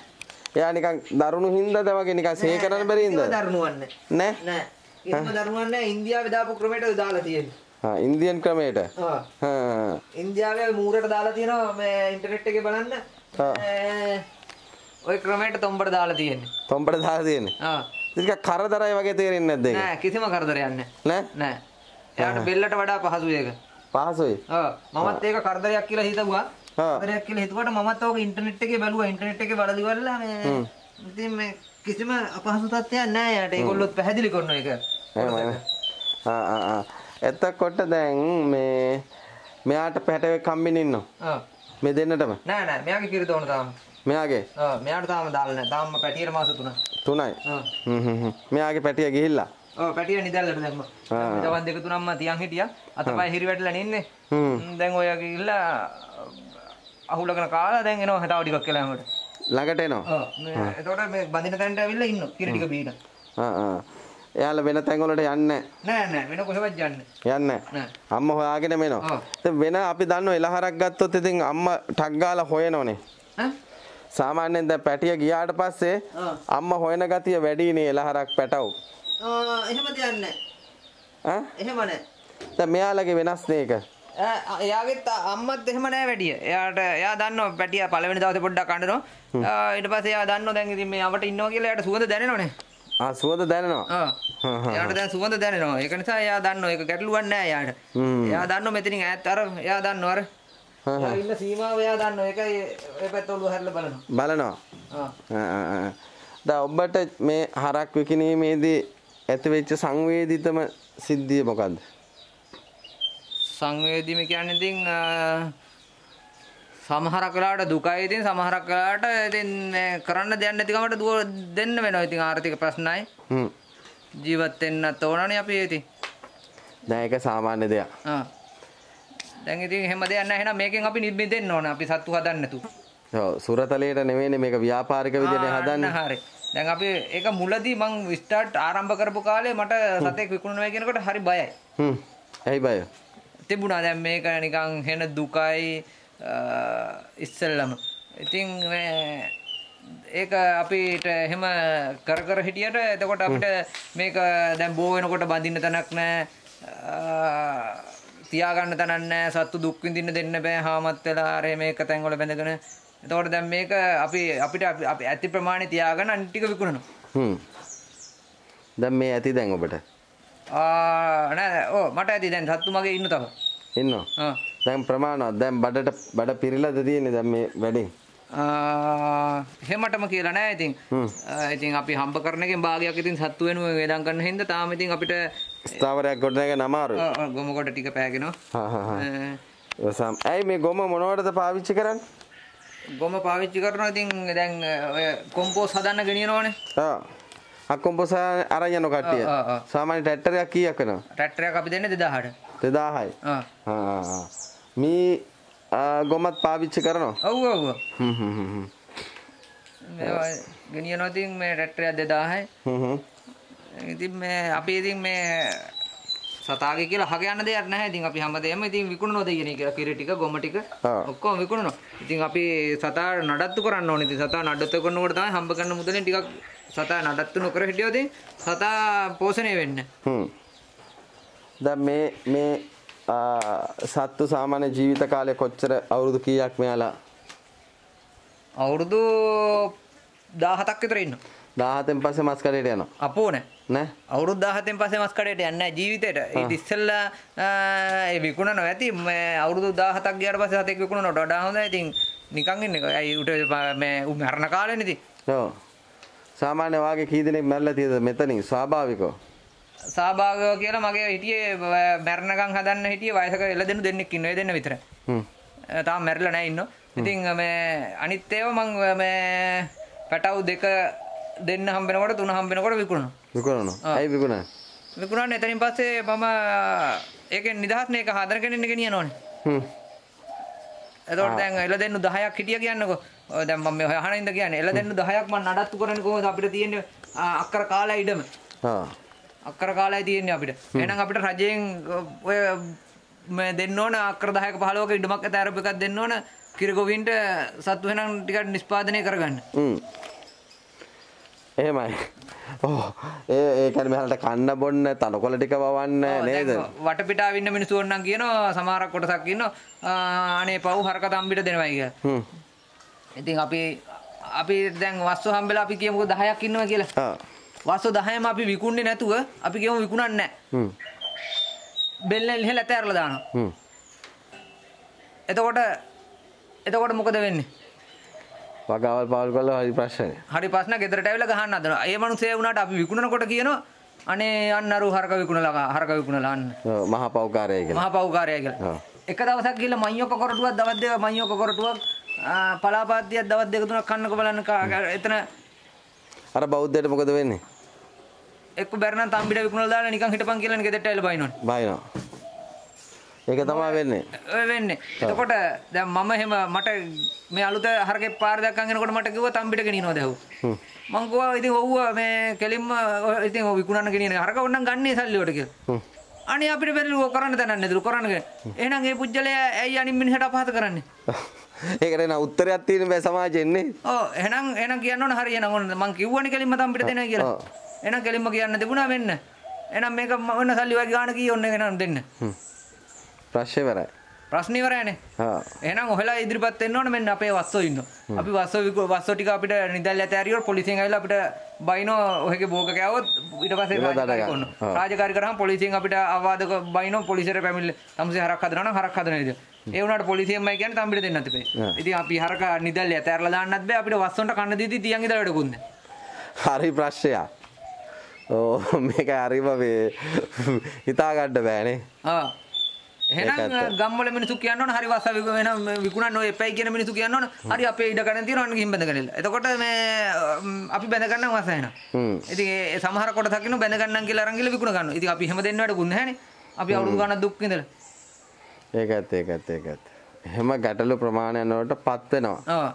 එයා නිකන් දරුණු හින්දාද වගේ නිකන් සේ කරන්න බැරි කිසිම හින්දාද දරුණුවක් නෑ. නෑ නෑ. කිසිම දරුණුවක් නෑ ඉන්දියාවේ දාපු ක්‍රමයට දාලා තියෙන්නේ. ඉන්දියන් ක්‍රමයට ඉන්දියාවේ මූරට දාලා තියෙනවා මේ ඉන්ටර්නෙට් එකේ බලන්න. ওই ක්‍රමයට තොම්බට දාලා තියෙන්නේ. තොම්පට දාලා තියෙන්නේ ආ. ටිකක් කරදරයි වගේ තේරෙන්නේ නැද්ද ඒක නෑ කිසිම කරදරයක් නෑ. නෑ නෑ. එයාට බෙල්ලට වඩා පහසුයි ඒක. පහසුයි ඔව්. මමත් ඒක කරදරයක් කියලා හිතුවා. කරදරයක් කියලා හිතුවට මමත් ඕක ඉන්ටර්නෙට් එකේ බැලුවා. ඉන්ටර්නෙට් එකේ බලලා ඉවරලා මේ ඉතින් මේ කිසිම අපහසු තත්ත්වයක් නෑ යාට. ඒගොල්ලොත් පැහැදිලි කරනවා ඒක. එතකොට දැන් මේ මෙයාට පැටවෙක් හම්බෙන්න ඉන්නවා. මේ දෙන්නටම නෑ නෑ. මෙයාගේ කිරි තෝන තාම. මෙයාගේ ආ. මෙයාට තාම දාලා නෑ. තාම පැටියට මාස 3. තුනයි ආ. හ්ම් හ්ම් හ්ම්. මෙයාගේ පැටිය ගිහිල්ලා ඔව් පැටිය නිදැල්ලට දැම්මා. දවස් දෙක තුනක්ම තියන් හිටියා. අතපය හිරි වැටලා නින්නේ. දැන් ඔය ගිහිල්ලා අහුලගෙන කාලා දැන් එනවා හෙටාව ටිකක් කියලා යනකොට. ළඟට එනවා ඔව්. එතකොට මේ බඳින තැනට ඇවිල්ලා ඉන්නවා. කිරි ටික ආ එයාලා වෙන තැන් වලට යන්නේ නෑ නෑ වෙන කොහෙවත් යන්නේ. යන්නේ නෑ. අම්මා හොයාගෙන මෙනවා. දැන් වෙන අපි දන්නව එලහරක් ගත්තොත් ඉතින් අම්මා ටක් ගාලා හොයනෝනේ? සාමාන්‍යයෙන් දැන් පැටිය ගියාට පස්සේ. අම්මා හොයන ගතිය වැඩිනේ එලහරක් පැටව් එහෙම දෙයක් නෑ. ඈ එහෙම නෑ. දැන් මෙයාලගේ වෙනස් නේ ඒක ඈ, එයාගෙත් අම්මත් එහෙම නෑ වැඩිය. එයාට එයා දන්නවා පැටියා පළවෙනි දවසේ පොඩ්ඩක් අඬනවා. ඊට පස්සේ එයා දන්නවා දැන් ඉතින් මේ අපට ඉන්නවා කියලා එයාට සුවඳ දැනෙනවනේ. ආ සුවඳ දැනෙනවා. එයාට දැන් සුවඳ දැනෙනවා. ඒක නිසා එයා දන්නවා ඒක ගැටලුවක් නෑ එයාට. එයා දන්නවා මෙතනින් ඈත් අර එයා දන්නවා අර. ඉන්න සීමාව එයා දන්නවා. ඒකයි ඒ පැත්ත ඔළුව හැරලා බලනවා. බලනවා ආ. දැන් ඔබට මේ හරක් විකිණීමේදී ඇතිවෙච්ච සංවේදීතම සිද්ධිය මොකද්ද? සංවේදීම කියන්නේ ඉතින් සමහරක් වෙලාවට දුකයි. ඉතින් සමහරක් වෙලාවට ඉතින් කරන්න දෙයක් නැති කමට දුව දෙන්න වෙනවා. ඉතින් ආර්ථික ප්‍රශ්නයි. හ්ම්. ජීවත් වෙන්නත් ඕනනේ අපි ඉතින්. දැන් ඒක සාමාන්‍ය දෙයක්. ආ. දැන් ඉතින් එහෙම දෙයක් නැහැ. එහෙනම් මේකෙන් අපි නිබ්බින් දෙන්න ඕන. අපි සත්තු හදන්න නැතු ඔව්. සුරතලයට නෙවෙයිනේ මේක ව්‍යාපාරික විදිහට හදන්නේ. හරි. දැන් අපි ඒක මුලදී මං ස්ටාර්ට් ආරම්භ කරපු කාලේ මට සතෙක් විකුණනවා කියනකොට හරි බයයි. හ්ම්. ඇයි බය? තිබුණා දැන් මේක නිකන් හෙන දුකයි ඉස්සෙල්ලම. ඉතින් ඒක අපිට එහෙම කර කර හිටියට එතකොට අපිට මේක දැන් බෝ වෙනකොට බඳින්න තැනක් නැහැ. තියාගන්න තැනක් නැහැ. සත්තු දුක් විඳින්න දෙන්න බෑ. හාමත් වෙලා අර මේක තැන්වල බැඳගෙන. එතකොට දැන් මේක අපි අපිට අපි ඇති ප්‍රමාණය තියාගෙන අනිත් ටික විකුණනවා. හ්ම්. දැන් මේ ඇති දැන් ඔබට. ආ නෑ ඕ මට ඇති දැන් සත්තු මගේ ඉන්න තව. ඉන්නවා. ආ දැන් ප්‍රමාණවත් දැන් බඩට බඩ පිරීලාද තියෙන්නේ දැන් මේ වැඩේ. ආ, එහෙමටම කියලා නෑ ඉතින් ඉතින් අපි හම්බ කරන එකෙන් භාගයක් ඉතින් සත්තු වෙනුවෙන් වේදම් කරන හින්දා තාම ඉතින් අපිට ස්ථාවරයක් ගොඩනගන්න අමාරුයි. ආ, ගොම කොට ටික පෑගෙනවා හා හා හා. ඇයි මේ ගොම මොනවටද පාවිච්චි කරන්නේ? ගොම පාවිච්චි කරනවා ඉතින් දැන් ඔය කොම්පෝස් හදන්න ගෙනියනවනේ ආ. අක්කොම්පොස අරන් යන කට්ටිය. සාමාන්‍ය ට්‍රැක්ටරයක් කීයක් වෙනවද? ට්‍රැක්ටරයක් අපි දෙන්නේ 2000ට 2000යි. ආ ආ. මේ ගොමත් පාවිච්චි කරනවා. ඔව් ඔව් හ්ම් හ්ම් හ්ම්. මේවා ගෙනියනවා ඉතින් මේ ට්‍රැක්ටරයක් 2000යි හ්ම් හ්ම්. ඉතින් මේ අපි ඉතින් මේ සතාගේ කියලා හග යන්න දෙයක් නැහැ. ඉතින් අපි හැමදේම ඉතින් විකුණනවා දෙයනේ කියලා කිරි ටික, ගොම ටික. ඔක්කොම විකුණනවා. ඉතින් අපි සතා නඩත්තු කරන්න ඕනේ. ඉතින් සතා නඩත්තු කරනකොට තමයි හම්බ කරන මුදලෙන් ටිකක් සතා නඩත්තු නොකර හිටියොත් සතා පෝෂණය වෙන්නේ. හ්ම්. දැන් මේ මේ සත්තු සාමාන්‍ය ජීවිත කාලය කොච්චර අවුරුදු කීයක් මෙයාලා අවුරුදු 17ක් විතර ඉන්නවා. 17න් පස්සේ මස් කඩේට යනවා අපෝ නෑ. නෑ අවුරුදු 17න් පස්සේ මස් කඩේට යන්නේ නැහැ ජීවිතේට. ඊට ඉස්සෙල්ලා ඒ විකුණනවා ඇති. මේ අවුරුදු 17ක් ගියාට පස්සේ සතෙක් විකුණනට වඩා හොඳයි. ඉතින් නිකන් ඉන්න. ඇයි උට මේ මරණ කාලෙනේ ඉතින්. ඔව් සාමාන්‍ය වාගේ කී දෙනෙක් මැරලා තියෙද මෙතනින් ස්වාභාවිකව සහභාගව කියලා මගේ හිටියේ මැරණකම් හදන්න හිටියේ වයසක එළදෙනු දෙන්නෙක් ඉන්නවා. ඒ දෙන්න විතරයි. හ්ම් තාම මැරිලා නැහැ ඉන්නවා. ඉතින් මේ අනිත් ඒවා මං මේ පැටව් දෙක දෙන්න හම්බෙනකොට තුන හම්බෙනකොට විකුණනවා. විකුණනවා ඇයි විකුණන්නේ විකුණන්නේ එතනින් පස්සේ මම ඒකෙන් නිදහස් නේ එක හදන කෙනෙක් ගෙනියනෝනේ. හ්ම් එතකොට දැන් එළදෙන්නු 10ක් හිටිය කියන්නකෝ. ඔය දැන් මම මේ හොයහන ඉඳ කියන්නේ එළදෙන්නු 10ක් මම නඩත්තු කරන්නේ කොහොමද අපිට තියෙන්නේ අක්කර කාලය ඉඩම. ආ අක්කර කාලය තියෙන්නේ අපිට. එහෙනම් අපිට රජයෙන් ඔය මේ දෙන්න ඕන අක්කර 10ක 15ක ඉඩමක් ඇත අරප එකක් දෙන්න ඕන කිරගොවින්ට සත්තු වෙනම් ටිකක් නිෂ්පාදනය කරගන්න. හ්ම් එහෙමයි ඕ ඒ ඒ කියන්නේ මෙහලට කන්න බොන්න තනකොළ ටික වවන්න නේද වටපිටාව ඉන්න මිනිස්සු ඕනනම් කියනවා සමහරක් කොටසක් ඉන්නවා අනේ පව් හරක තම්බිට දෙනවයි කියලා. හ්ම් ඉතින් අපි අපි දැන් වස්සු හම්බෙලා අපි කියමුකෝ 10ක් ඉන්නවා කියලා. ආ වස්සු 10ම අපි විකුණන්නේ නැතුව අපි කියමු විකුණන්නේ නැහැ. බෙල්ලෙන් ලිහලා ඇතෑරලා දානවා. එතකොට එතකොට මොකද වෙන්නේ? වගාවල් පාවල් කළා හරි ප්‍රශ්නේ හරි ප්‍රශ්න ගෙදරට ඇවිල්ලා ගහන්න හදනවා. ඒ මනුස්සයා වුණාට අපි විකුණනකොට කියනවා අනේ අන්න අර හරක විකුණලා හරක විකුණලා අන්න. ඔව්, මහා පව්කාරය කියලා මහා පව්කාරය කියලා. එක දවසක් ගිහලා මඤ්ඤොක්ක කොරටුවක් දවස් දෙක මඤ්ඤොක්ක කොරටුවක් ආ, පලාපාතියක් දවස් දෙක තුනක් කන්නක බලන්න එතන අර බෞද්ධයට මොකද වෙන්නේ එක්ක බැරනම් තම්බිට විකුණලා දාලා නිකන් හිටපන් කියලා ගෙදරට ඇවිල්ලා බයිනවනේ. බයිනවා ඒක තමයි වෙන්නේ ඔය වෙන්නේ. එතකොට දැන් මම එහෙම මට මේ අලුත හරකේ පාර දැක්කන් එනකොට මට කිව්වා තම්බිට ගෙනියනවා දැහුව. මං කිව්වා ඉතින් ඔව්ව මේ කෙලින්ම ඉතින් ඔය විකුණන්න ගෙනියන හරක ඕනනම් ගන්නේ සල්ලි වලට කියලා. අනේ අපිට බැරිලු කරන්න තැනක් නැතුළු කරන්න. එහෙනම් ඒ පුජ්‍යලයා ඇයි අනිත් මිනිහට අපහාස කරන්නේ? ඒකට න උත්තරයක් තියෙන බෑ සමාජෙන්නේ ඔව් එහෙනම් එහෙනම් කියන්න ඕන හරි එහෙනම් ඔන්න මං කිව්වනේ කෙලින්ම තම්බිට දෙනවා කියලා. එහෙනම් කෙලින්ම කියන්න තිබුණා මෙන්න. එහෙනම් මේක ඔන්න සල්ලි වගේ ගාන කී ඔන්න එහෙනම් දෙන්න. ප්‍රශ්නේ වරයි ප්‍රශ්න ඉවරයනේ. ආ එහෙනම් ඔහෙලා ඉදිරිපත් වෙන්න ඕන මෙන්න අපේ වස්සෝ ඉන්නවා. අපි වස්සෝ වස්සෝ ටික අපිට නිදල් ඇත ඇරියොත් පොලිසියෙන් ඇවිල්ලා අපිට බයිනෝ ඔහෙගේ බෝග කෑවොත් ඊට පස්සේ දඩ රාජකාරී කරාම පොලිසියෙන් අපිට අවවාද බයිනෝ පොලිසියට පැමිණිල්ල තමුසේ හරක් හදනවා නම් හරක් හදන විදිය. ඒ වුණාට පොලිසියෙන්මයි කියන්නේ තම්බිට දෙන්නත් එපේ. ආ. ඉතින් අපි හරක නිදල් ඇත ඇරලා දාන්නත් බෑ අපිට වස්සොන්ට කන්න දීදී තියන් ඉදලා වැඩකුත් නැහැ. හරි ප්‍රශ්නයක් ඕ මේක හරිම මේ හිතාගන්න බෑනේ ආ. එහෙනම්. ගම්වල මිනිස්සු කියන්න ඕන හරි විකු වෙන විකුණන්න ඔය එපයි කියන මිනිස්සු කියන්න ඕන හරි අපේ ඉඩ ගන්න තියෙනවා අන්න ගිහින් බැඳගෙන ඉන්න. එතකොට මේ අපි බැඳ ගන්නම් වස්ස එහෙනම්. ඉතින් ඒ සමහර කොටසක් ඉන්නු බැඳ ගන්නම් කියලා අරන් ගිහලා විකුණ ගන්නවා. ඉතින් අපි එහෙම දෙන්න වැඩකුත් නැහැනේ. අපි අවුරුදු ගණන් දුක් විඳලා. ඒක ඇත්ත ඒක ඇත්ත ඒක ඇත්ත එහෙම ගැටලු ප්‍රමාණයන් වලට පත් වෙනවා. ආ,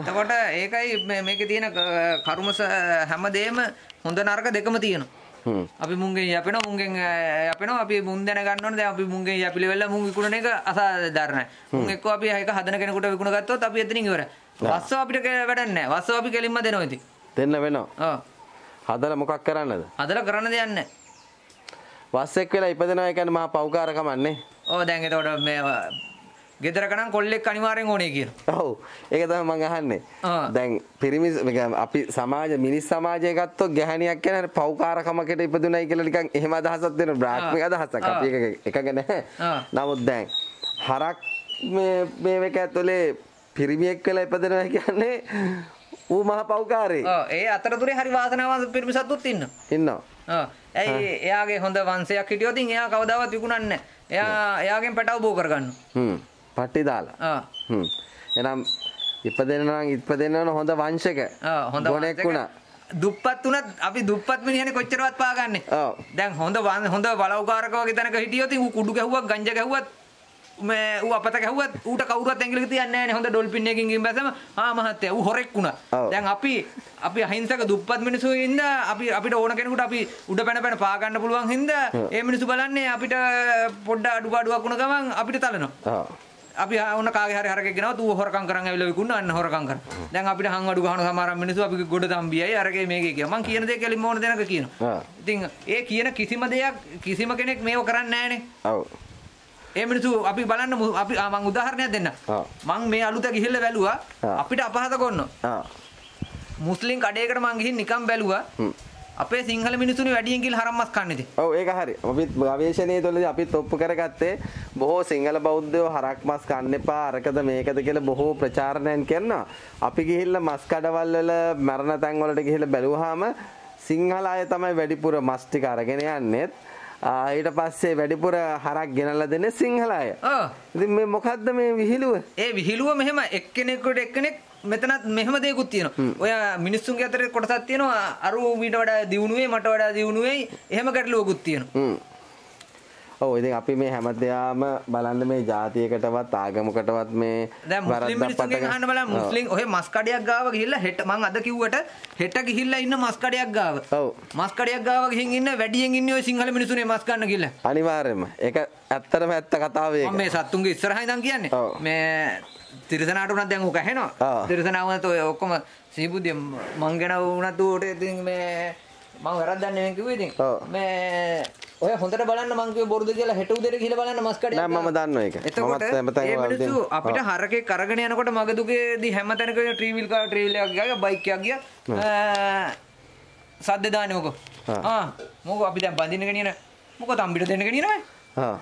එතකොට ඒකයි මේකේ තියෙන කරුමස හැමදේම හොඳ නරක දෙකම තියෙනවා. අපි මුන්ගෙන් යැපෙනවා මුන්ගෙන් අ, යැපෙනවා අපි මුන් දැන ගන්න ඕනේ දැන් අපි මුන්ගෙන් යැපිලි වෙලා මුන් විකුණන එක අසාධාරණයි. මුන් එක්ක අපි ඒක හදන කෙනෙකුට විකුණ ගත්තොත් අපි එතනින් ඉවරයි. වස්සව අපිට නැහැ. වස්සව අපි කෙලින්ම දෙනවා ඉතින්. දෙන්න වෙනවා. හදලා මොකක් කරන්නද? හදලා කරන්න දෙයක් නැහැ. වස්සෙක් වෙලා ඉපදෙනවා කියන්නේ මහා පව්කාරකමන්නේ. ඔව් දැන් එතකොට මේ ගෙදරක නම් කොල්ලෙක් අනිවාර්යෙන් ඕනේ කියන. ඔව් ඒක තමයි මම අහන්නේ. දැන් පිරිමි මේ අපි සමාජ මිනිස් සමාජය ගත්තොත් ගැහණියක් කියන්නේ අර පව්කාරකමකට ඉපදුණයි කියලා නිකන් එහෙම අදහසක් දෙන බ්‍රාහ්මික අදහසක්. අපි එක එකක නැහැ. නමුත් දැන් හරක් මේ මේ එක ඇතුලේ පිරිමියෙක් වෙලා ඉපදෙනවා කියන්නේ ඌ මහා පව්කාරේ. ඔව් ඒ අතරතුරේ හරි වාසනාවන්ත පිරිමි සතුත් ඉන්නවා. ඉන්නවා. ඇයි එයාගේ හොඳ වංශයක් හිටියොත් ඉතින් එයා කවදාවත් විකුණන්නේ නැහැ. එයා එයාගෙන් පැටව බෝ කරගන්නවා. හ්ම්. පට්ටි දාලා. එනම් ඉපදෙන්න නම් ඉපදෙන්න ඕන හොඳ වංශක. හොඳ ගොනෙක් වුණා. දුප්පත් උනත් අපි දුප්පත් මිනිහනේ කොච්චරවත් පාගන්නේ. ඔව්. දැන් හොඳ හොඳ බලවකාරක වගේ තැනක හිටියොත් ඌ කුඩු ගැහුවක් ගංජා ගැහුවත් මේ ඌ අපත ගැහුවත් ඌට කවුරුවත් ඇඟිලි තියන්නේ නැහැ නේ හොඳ ඩොල්ෆින් එකකින් ගිහින් බැසම ආ මහත්තයා ඌ හොරෙක් වුණා. දැන් අපි අපි අහිංසක දුප්පත් මිනිස්සු හින්දා අපි අපිට ඕන කෙනෙකුට අපි උඩ පැන පැන පා ගන්න පුළුවන් හින්දා ඒ මිනිස්සු බලන්නේ අපිට පොඩ්ඩ අඩු අඩුවක් වුණ ගමන් අපිට තලනවා. ඔව්. අපි ඕන කාගේ හරි හරකෙක් ගෙනවත් ඌ හොරකම් කරන් ඇවිල්ලා විකුණන අන්න හොරකම් කරා. දැන් අපිට හං අඩු ගහන සමහර මිනිස්සු අපි ගොඩ තම්බියයි අරගේ මේකේ කියනවා. මං කියන දේ කෙලින්ම ඕන දෙනක කියනවා. ඉතින් ඒ කියන කිසිම දෙයක් කිසිම කෙනෙක් මේව කරන්නේ නැහනේ. ඔව්. ඒ මිනිස්සු අපි බලන්න අපි මං උදාහරණයක් දෙන්න. මං මේ අලුත ගිහිල්ලා බැලුවා. අපිට අපහාස කරනවා. මුස්ලිම් කඩේකට මං ගිහින් නිකන් බැලුවා. අපේ සිංහල මිනිස්සුනේ වැඩියෙන් ගිහින් හරම් මස් කන්නේ ඉතින්. ඔව් ඒක හරි. අපිත් ගවේෂණයේ තුළදී අපිත් ඔප්පු කරගත්තේ බොහෝ සිංහල බෞද්ධයෝ හරක් මස් කන්න එපා අරකද මේකද කියලා බොහෝ ප්‍රචාරණයන් කරනවා. අපි ගිහිල්ලා මස් කඩවල් වල මරණ තැන් වලට ගිහිල්ලා බැලුවාම සිංහල අය තමයි වැඩිපුර මස් ටික අරගෙන යන්නේත්. ඊට පස්සේ වැඩිපුර හරක් ගෙනල්ලා දෙන්නේ සිංහල අය. ඉතින් මේ මොකද්ද මේ විහිළුව? ඒ විහිළුව මෙහෙම එක්කෙනෙකුට එක්කෙනෙක් මෙතනත් මෙහෙම දෙයක්ත් තියෙනවා. ඔය මිනිස්සුන්ගේ අතරේ කොටසක් තියෙනවා අරු මීට වඩා දියුණුවේ මට වඩා දියුණුවේ එහෙම ගැටලුවකුත් තියෙනවා. හ්ම්. ඔව් ඉතින් අපි මේ හැමදේම බලන්න මේ ජාතියකටවත් ආගමකටවත් මේ මිනිස්සුන්ගෙන් අහන්න බලන්න මුස්ලිම් ඔය මස් කඩයක් ගාව ගිහිල්ලා හෙට මං අද කිව්වට හෙට ගිහිල්ලා ඉන්න මස් කඩයක් ගාව. ඔව් මස් කඩයක් ගාව ගිහින් ඉන්න වැඩියෙන් ඉන්නේ ඔය සිංහල මිනිස්සුනේ මස් ගන්න ගිහිල්ලා. අනිවාර්යයෙන්ම ඒක ඇත්තටම ඇත්ත කතාව ඒක මම මේ සත්තුන්ගේ ඉස්සරහා ඉඳන් කියන්නේ. මේ තිරසනාට උනත් දැන් ඌ කැහෙනවා. ඔව්. තිරසනා වුණත් ඔය ඔක්කොම සීබුද්ධිය මං ගැන වුණත් ඌට ඉතින් මේ මං වැරද්දක් නෙවෙයි කිව්වේ ඉතින්. මේ ඔය හොඳට බලන්න මං කිව්වේ බොරුද කියලා හෙට උදේට ගිහලා බලන්න මස් කඩයක්. නෑ, මම. දන්නවා ඒක. එතකොට වල මිනිස්සු. අපිට හරකෙක් අරගෙන යනකොට මගදුකේදී හැම තැනකම ට්‍රීවිල් කාර් ට්‍රීවිල් එකක් ගියා බයික් එකක් ගියා. සද්ද දාන්නේ මොකෝ. ආ. මොකෝ අපි දැන් බඳින්න ගෙනියන මොකෝ තම්බිට දෙන්න ගෙනියනවයි. ආ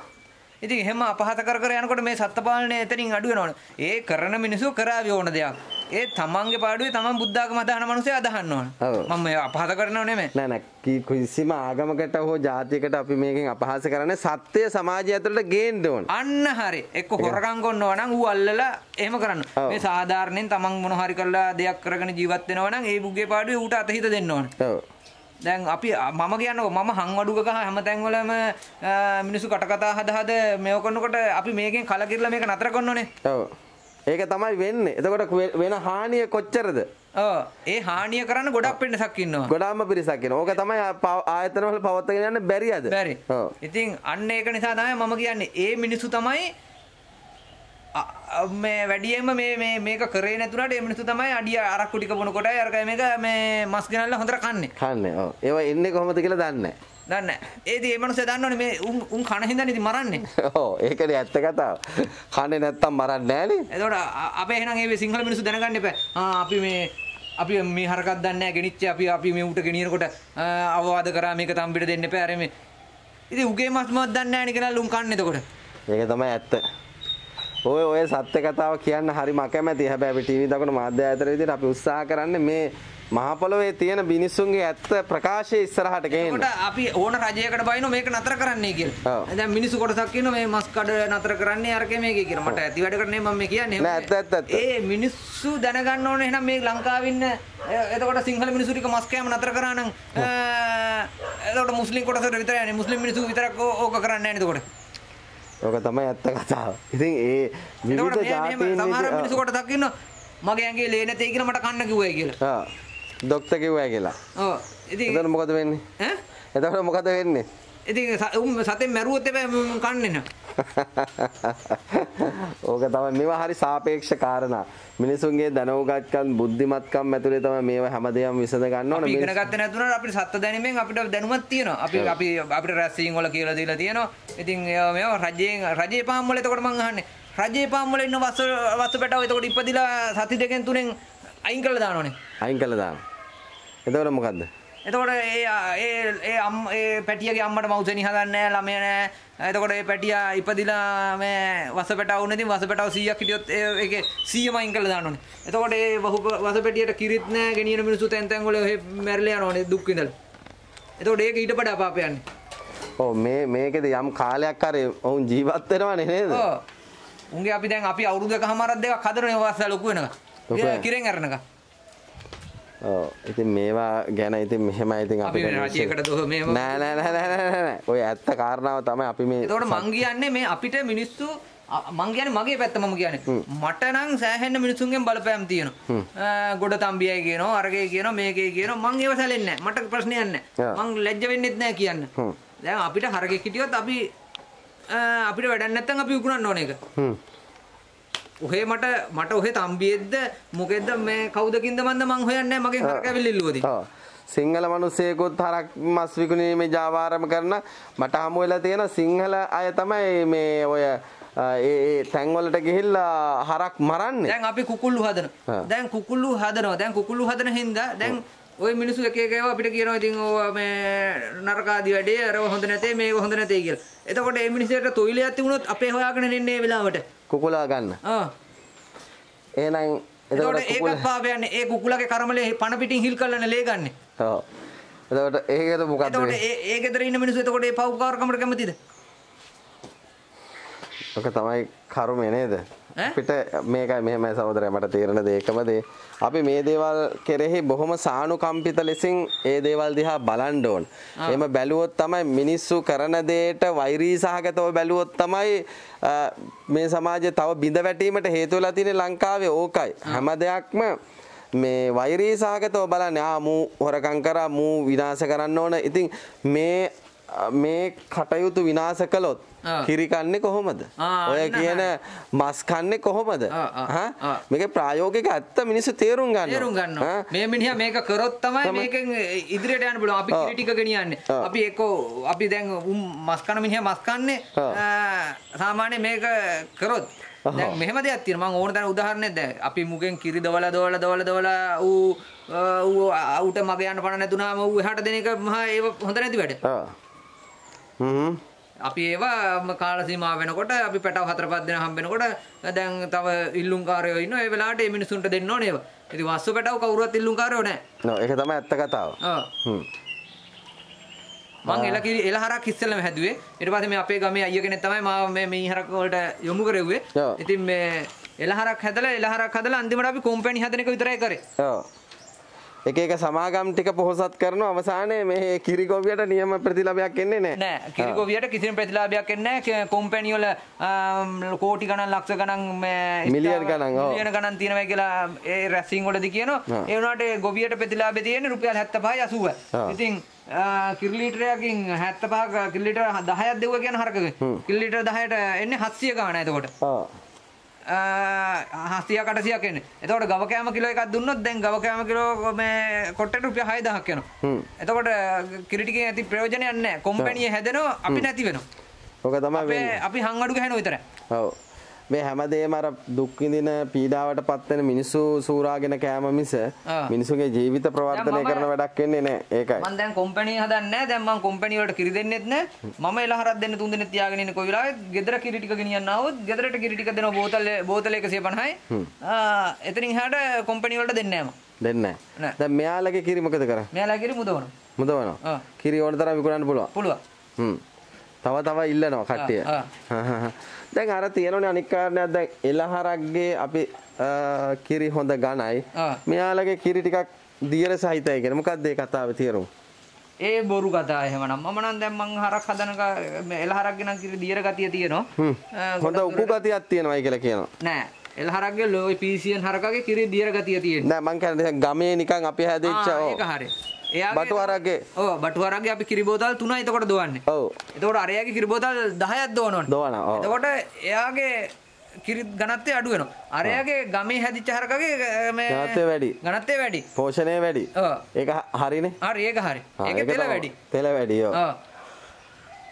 ඉතින් එහෙම අපහාස කර කර යනකොට මේ සත්පාලනය එතනින් අඩු වෙනවනේ. ඒ කරන මිනිස්සු කරાવી ඕන දෙයක්. ඒ තමන්ගේ පාඩුවේ තමන් බුද්ධාගම අදහන මිනිස්සු අදහන්න ඕන. මම මේ අපහාස කරනව නෙමෙයි. නෑ නෑ කිසිම ආගමකට හෝ ජාතියකට අපි මේකෙන් අපහාස කරන්නේ සත්‍ය සමාජය ඇතුළට ගේන්න ඕන. අන්න හරි. එක්ක හොරකම් කරනවා නම් ඌ අල්ලලා එහෙම කරන්න. මේ සාධාරණයෙන් තමන් මොන හරි කරලා දෙයක් කරගෙන ජීවත් වෙනවා නම් ඒ බුගේ පාඩුවේ ඌට අතහිත දෙන්න ඕන. ඔව්. දැන් අපි මම කියන්නකො මම හංවඩුක ගහ හැම තැන්වලම මිනිස්සු කටකතා හද හද මේව කරනකොට අපි මේකෙන් කලකිරලා මේක නතර කරන්න. ඔව්. ඒක තමයි වෙන්නේ. එතකොට වෙන හානිය කොච්චරද? ඔව්. ඒ හානිය කරන්න ගොඩක් වෙනසක් ඉන්නවා. ගොඩාක්ම පිරිසක් ඉන්නවා. ඕක තමයි ආයතනවල පවත්වාගෙන යන්න බැරි අද. බැරි. ඔව්. ඉතින් අන්න ඒක නිසා තමයි මම කියන්නේ ඒ මිනිස්සු තමයි මේ වැඩියෙන්ම මේ මේ මේක කරේ නැතුණාට ඒ මිනිස්සු තමයි අඩිය අරක්කු ටික බොනකොටයි අරකයි මේක මේ මස් ගෙනල්ලා හොඳට කන්නේ. කන්නේ. ඔව්. ඒවා එන්නේ කොහොමද කියලා දන්නේ දන්නේ නැහැ. ඒදී ඒ මිනිස්සු දන්නවනේ මේ උන් උන් කන හින්දානේ ඉතින් මරන්නේ. ඔව්. ඒකනේ ඇත්ත කතාව. කන්නේ නැත්තම් මරන්නේ නෑනේ. එතකොට අ- අපේ එහෙනම් ඒ සිංහල මිනිස්සු දැනගන්න එපා. අපි මේ අපි මේ හරකක් දන්නේ නැහැ ගෙනිච්ච අපි අපි මේ උට ගෙනියනකොට අවවාද කරා මේක තම්බිට දෙන්න එපා. අර මේ ඉතින් උගේ මස් මස් දන්නේ නැහැ නේ කියලා ලුම් කන්නේ එතකොට. ඒක තමයි ඇත්ත. ඔය ඔය සත්‍ය කතාව කියන්න හරිම අකමැති. හැබැයි ටීවී දකුණු මාධ්‍ය ආයතන විදිහට අපි උත්සාහ කරන්නේ මේ මහ පොළොවේ තියෙන මිනිස්සුන්ගේ ඇත්ත ප්‍රකාශය ඉස්සරහට ගේන්න. එතකොට අපි ඕන රජයකට බයිනෝ මේක නතර කරන්නයි කියලා. දැන් මිනිස්සු කොටසක් ඉන්නවා මේ මස් කඩ නතර කරන්නේ අරකේ මේකේ කියලා. මට ඇති වැඩකට නෙමෙයි මම මේ කියන්නේ. නෑ, ඇත්ත, ඇත්ත, ඇත්ත. ඒ මිනිස්සු දැනගන්න ඕනේ එහෙනම් මේ ලංකාවේ ඉන්න එතකොට සිංහල මිනිස්සු ටික මස් කෑම නතර කරා නම් එතකොට මුස්ලිම් කොටසට විතරයි යන්නේ. මුස්ලිම් මිනිස්සු විතරක් ඕක කරන්නේ නැහැ නේද එතකොට. ඕක තමයි ඇත්ත කතාව. ඉතින් ඒ විවිධ ජාතීන් සමහර විදි- මිනිස්සු කොටසක් ඉන්නවා මගේ ඇඟේ ලේ නැතේ කියලා මට කන්න කිව්වයි කියලා. ආ ડોක්ටර් කිව්වා කියලා ඔව්. ඉතින් එතකොට මොකද වෙන්නේ ඈ එතකොට මොකද වෙන්නේ ඉතින් උන් සතෙන් මැරුවොත් එපා කන්නේ නෑ. ඕක තමයි මේවා හරි සාපේක්ෂ කාරණා මිනිසුන්ගේ දැනුගත්කම් බුද්ධිමත්කම් ඇතුලේ තමයි මේවා හැමදේම විසඳ ගන්න ඕන අපි ඉගෙන ගත්තේ නැතුණාට අපිට සත්ත්ව දැනීමෙන් අපිට දැනුමක් තියෙනවා. අපි අපි අපිට රැස්වීම් වල කියලා දීලා තියෙනවා. ඉතින් ඒවා මේවා රජයෙන් රජයේ පාම් වල එතකොට මං අහන්නේ රජයේ පාම් වල ඉන්න වස්තු වස්තු පැටව එතකොට ඉපදිලා සති දෙකෙන් තුනෙන් අයින් කරලා දානෝනේ. අයින් කළා දාන්න එතකොට මොකද්ද එතකොට ඒ ඒ ඒ අම් ඒ පැටියගේ අම්මට මවුසෙනි හදන්නේ නැහැ ළමයා නැහැ. එතකොට ඒ පැටියා ඉපදිලා මේ වස පැටව වුණ ඉතින් වස පැටව 100ක් හිටියොත් ඒකේ 100ම අයින් කරලා දානෝනේ. එතකොට ඒ වහු වස පැටියට කිරිත් නැහැ ගෙනියන මිනිස්සු තැන් තැන් වල ඔහෙ මැරිලා යනෝනේ දුක් විඳලා. එතකොට ඒක ඊට වඩා පාප යන්නේ. ඔව් මේ මේකෙද යම් කාලයක් හරි ඔවුන් ජීවත් වෙනවනේ නේද ඔව්. උන්ගේ අපි දැන් අපි අවුරුදු එකමාරක් දෙකක් හදනනේ වස්ස ලොකු වෙනකම්. කිරෙන් අරනකම්. ඉතින් මේවා ගැන ඉතින් මෙහෙමයි ඉතින් අපි රජයකට දොහ මේවා නෑ නෑ නෑ නෑ නෑ ඔය ඇත්ත කාරණාව තමයි අපි මේ එතකොට මං කියන්නේ මේ අපිට මිනිස්සු මං කියන්නේ මගේ පැත්ත මම කියන්නේ. මට නම් සෑහෙන්න මිනිසුන්ගෙන් බලපෑම් තියෙනවා. ගොඩ තම්බියයි කියනවා අරගේ කියනවා මේකේ කියනවා. මං ඒව සැලෙන්නේ නැහැ මට ප්‍රශ්නයක්. නැහැ මං ලැජ්ජ වෙන්නෙත් නැහැ කියන්න. දැන් අපිට හරගෙක් හිටියොත් අපි අපිට වැඩක් නැත්නම් අපි විකුණන්න ඕන එක. ඔහේ මට මට ඔහේ තම්බියෙද්ද මොකෙද්ද මේ කවුදකින්ද මන්ද මං හොයන්නේ මගේ හරක ඇවිල්ලිල්ලුවදී. සිංහල මිනිස්සෙකුත් හරක් මස් විකුණීමේ ජාවාරම කරන මට හමු වෙලා තියෙන සිංහල අය තමයි මේ ඔය ඒ තැන්වලට ගිහිල්ලා හරක් මරන්නේ. දැන් අපි කුකුල්ලු හදන. දැන් කුකුල්ලු හදනවා. දැන් කුකුල්ලු හදන හින්දා දැන් ඔය මිනිස්සු එක එක ඒවා අපිට කියනවා ඉතින් ඕවා මේ නරක ආදි වැඩේ අර හොඳ නැතේ මේක හොඳ නැතේ කියලා. එතකොට මේ මිනිස්සුන්ට තොইলයක් තිබුණොත් අපේ හොයාගෙන ඉන්නේ මේ වෙලාවට. කුකුලා ගන්න. ආ. එහෙනම් එතකොට ඒකත් පාපයන්නේ ඒ කුකුලගේ කරමලේ පණ පිටින් හිල් කරලානේ ලේ ගන්නෙ. ඔව්. එතකොට ඒකද මොකද්ද එතකොට? ඒ ඒ ගෙදර ඉන්න මිනිස්සු එතකොට ඒ පව්කාරකමට කැමතිද? ඔක තමයි කරුමේ නේද? අපිට මේකයි මෙහෙමයි සහෝදරයා මට තේරෙන දේ එකම දේ. අපි මේ දේවල් කෙරෙහි බොහොම සානුකම්පිත ලෙසින් ඒ දේවල් දිහා බලන්න ඕන. එහෙම බැලුවොත් තමයි මිනිස්සු කරන දෙයට වෛරී සහගතව බැලුවොත් තමයි මේ සමාජයේ තව බිඳ වැටීමට හේතු වෙලා තියෙන්නේ ලංකාවේ ඕකයි. හැම දෙයක්ම මේ වෛරී සහගතව බලන්නේ ආ මූ හොරකම් කරා මූ විනාශ කරන්න ඕන. ඉතින් මේ මේ කටයුතු විනාශ කළොත් ආ. කිරි කන්නේ කොහොමද? ඔය කියන මස් කන්නේ කොහොමද? මේකේ ප්‍රායෝගික ඇත්ත මිනිස්සු තේරුම් ගන්නවා. තේරුම් ගන්නවා. මේ මිනිහා මේක කරොත් තමයි. මේකෙන් ඉදිරියට යන්න පුළුවන්. අපි. කිරි ටික ගෙනියන්නේ. අපි එක්කෝ අපි දැන් මස් කන මිනිහා මස් කන්නේ සාමාන්‍ය මේක කරොත් දැන් මෙහෙම දෙයක් තියෙනවා. මම ඕන තරම් උදාහරණයක් දැන් අපි මුගෙන් කිරි දවලා දවලා දවලා දවලා ඌ ඌ ඌට මග යන්න පණ නැතුණාම ඌ එහාට දෙන එක මහා ඒව හොඳ නැති වැඩ. හ්ම්. අපි ඒවා කාල සීමා වෙනකොට අපි පැටව හතර පහ දෙනා හම්බ වෙනකොට දැන් තව ඉල්ලුම්කාරයෝ ඉන්නවා ඒ වෙලාවට මේ මිනිසුන්ට දෙන්න ඕනේ ඒවා. ඉතින් වස්තු පැටව කවුරුවත් ඉල්ලුම්කාරයෝ නැහැ. නෝ ඒක තමයි ඇත්ත කතාව. හ්ම්. මං එල කිරි එල හරක් ඉස්සෙල්ලම හැදුවේ. ඊට පස්සේ මේ අපේ ගමේ අයියා කෙනෙක් තමයි මාව මේ මී හරක් වලට යොමු කරෙව්වේ. ඉතින් මේ එල හරක් හැදලා එල හරක් හදලා අන්තිමට අපි කම්පැනි හදන එක විතරයි කරේ. ඔව්. එක එක සමාගම් ටික පොහොසත් කරනවා අවසානයේ මේ කිරි ගොවියට නියම ප්‍රතිලාභයක් එන්නේ නැහැ. නෑ කිරිගොවියට කිසිම ප්‍රතිලාභයක් එන්නේ නැහැ. කම්පැනි වල කෝටි ගණන් ලක්ෂ ගණන් මේ මිලියන ගණන්, ඔව්. මිලියන ගණන් තියෙනවා කියලා ඒ රැස්සිං වලදී කියනවා. ඒ වුණාට ගොවියට ප්‍රතිලාභය තියෙන්නේ රුපියල් 75යි 80යි. ආ. ඉතින් ආ, කිරි ලීටරයකින් 75ක කිරි ලීටර 10ක් දෙව්වා කියන හරකක. කිරි ලීටර 10ට එන්නේ 700 ගාණ එතකොට. ඔව්. හස්තිය කටසියක් එන්නේ. එතකොට ගව කෑම කිලෝ එකක් දුන්නොත් දැන් ගව කෑම කිලෝ මේ කොට්ටට රුපියල් 6000ක් යනවා. එතකොට කිරි ටිකෙන් ඇති ප්‍රයෝජනයක් නැහැ. කොම්පැනි හැදෙනවා අපි නැති වෙනවා. ඔක තමයි අපේ වෙන්නේ. අපි හංගඩු ගහනවා විතරයි. ඔව්. මේ හැමදේම අර දුක් විඳින පීඩාවට පත් වෙන මිනිස්සු සූරාගෙන කෑම මිස. මිනිසුගේ ජීවිත ප්‍රවර්ධනය කරන වැඩක් වෙන්නේ නැහැ. ඒකයි. මම දැන් කොම්පැනි හදන්නේ. දැන් මම කොම්පැනි වලට කිරි දෙන්නෙත් නැහැ. මම එලහරක් දෙන්න තුන් දෙනෙක් තියාගෙන ඉන්නේ කොයි වෙලාවෙත් ගෙදර කිරි ටික ගෙනියන්න ආවොත් ගෙදරට කිරි ටික දෙනවා බෝතලේ බෝතල 150යි. ආ එතනින් එහාට කොම්පැනි වලට දෙන්නේ නැහැ මම. දෙන්නේ. නැහැ. දැන් මෙයාලගේ කිරි මොකද කරන්නේ? මෙයාලා කිරි මුදවනවා. මුදවනවා. කිරි ඕන තරම් විකුණන්න පුළුවන්. පුළුවන්. හ්ම්. තව තව ඉල්ලනවා කට්ටිය. දැන් අර තියෙනනේ අනික් කාරණයක් දැන් එලහරක්ගේ අපි කිරි හොඳ ගණයි. මෙයාලගේ කිරි ටිකක් දියර සහිතයි කියන මොකක්ද ඒ කතාවේ තේරුම? ඒ බොරු කතා එහෙමනම් මම නම් දැන් මං හරක් හදනක එලහරක් ගෙනන් කිරි දියර ගතිය තියෙනවා. හොඳ උකු ගතියක් තියෙනවායි කියලා කියනවා. නෑ එල් හරක්ගේ ලෝයි පීසියන් හරකගේ කිරි දියර ගතිය තියෙන නෑ මං කියන්නේ ගමේ නිකන් අපි හැදිච්ච. ඒක හරි එයා බටු හරක්ගේ ඕ බටුවරගේ අපි කිරිබෝතල් තුනයි එතකොට දුවන්නේ ඔව්. එතකොට අරයාගේ කිරිබෝතල් දහයක් දෝනොන් දෝන ඔව්. එතකොට එයාගේ කිරි ගනත්තේ අඩු වෙනවා අරයාගේ ගමේ හැදිච්ච හරකගේ මේ ගණත්තේ වැඩි. ගනත්තේ වැඩි පෝෂණය වැඩි. ඔව්. ඒක හරිනේ. හරි ඒක හරි ඒක තෙල. වැඩි තෙල වැඩි ඔව්.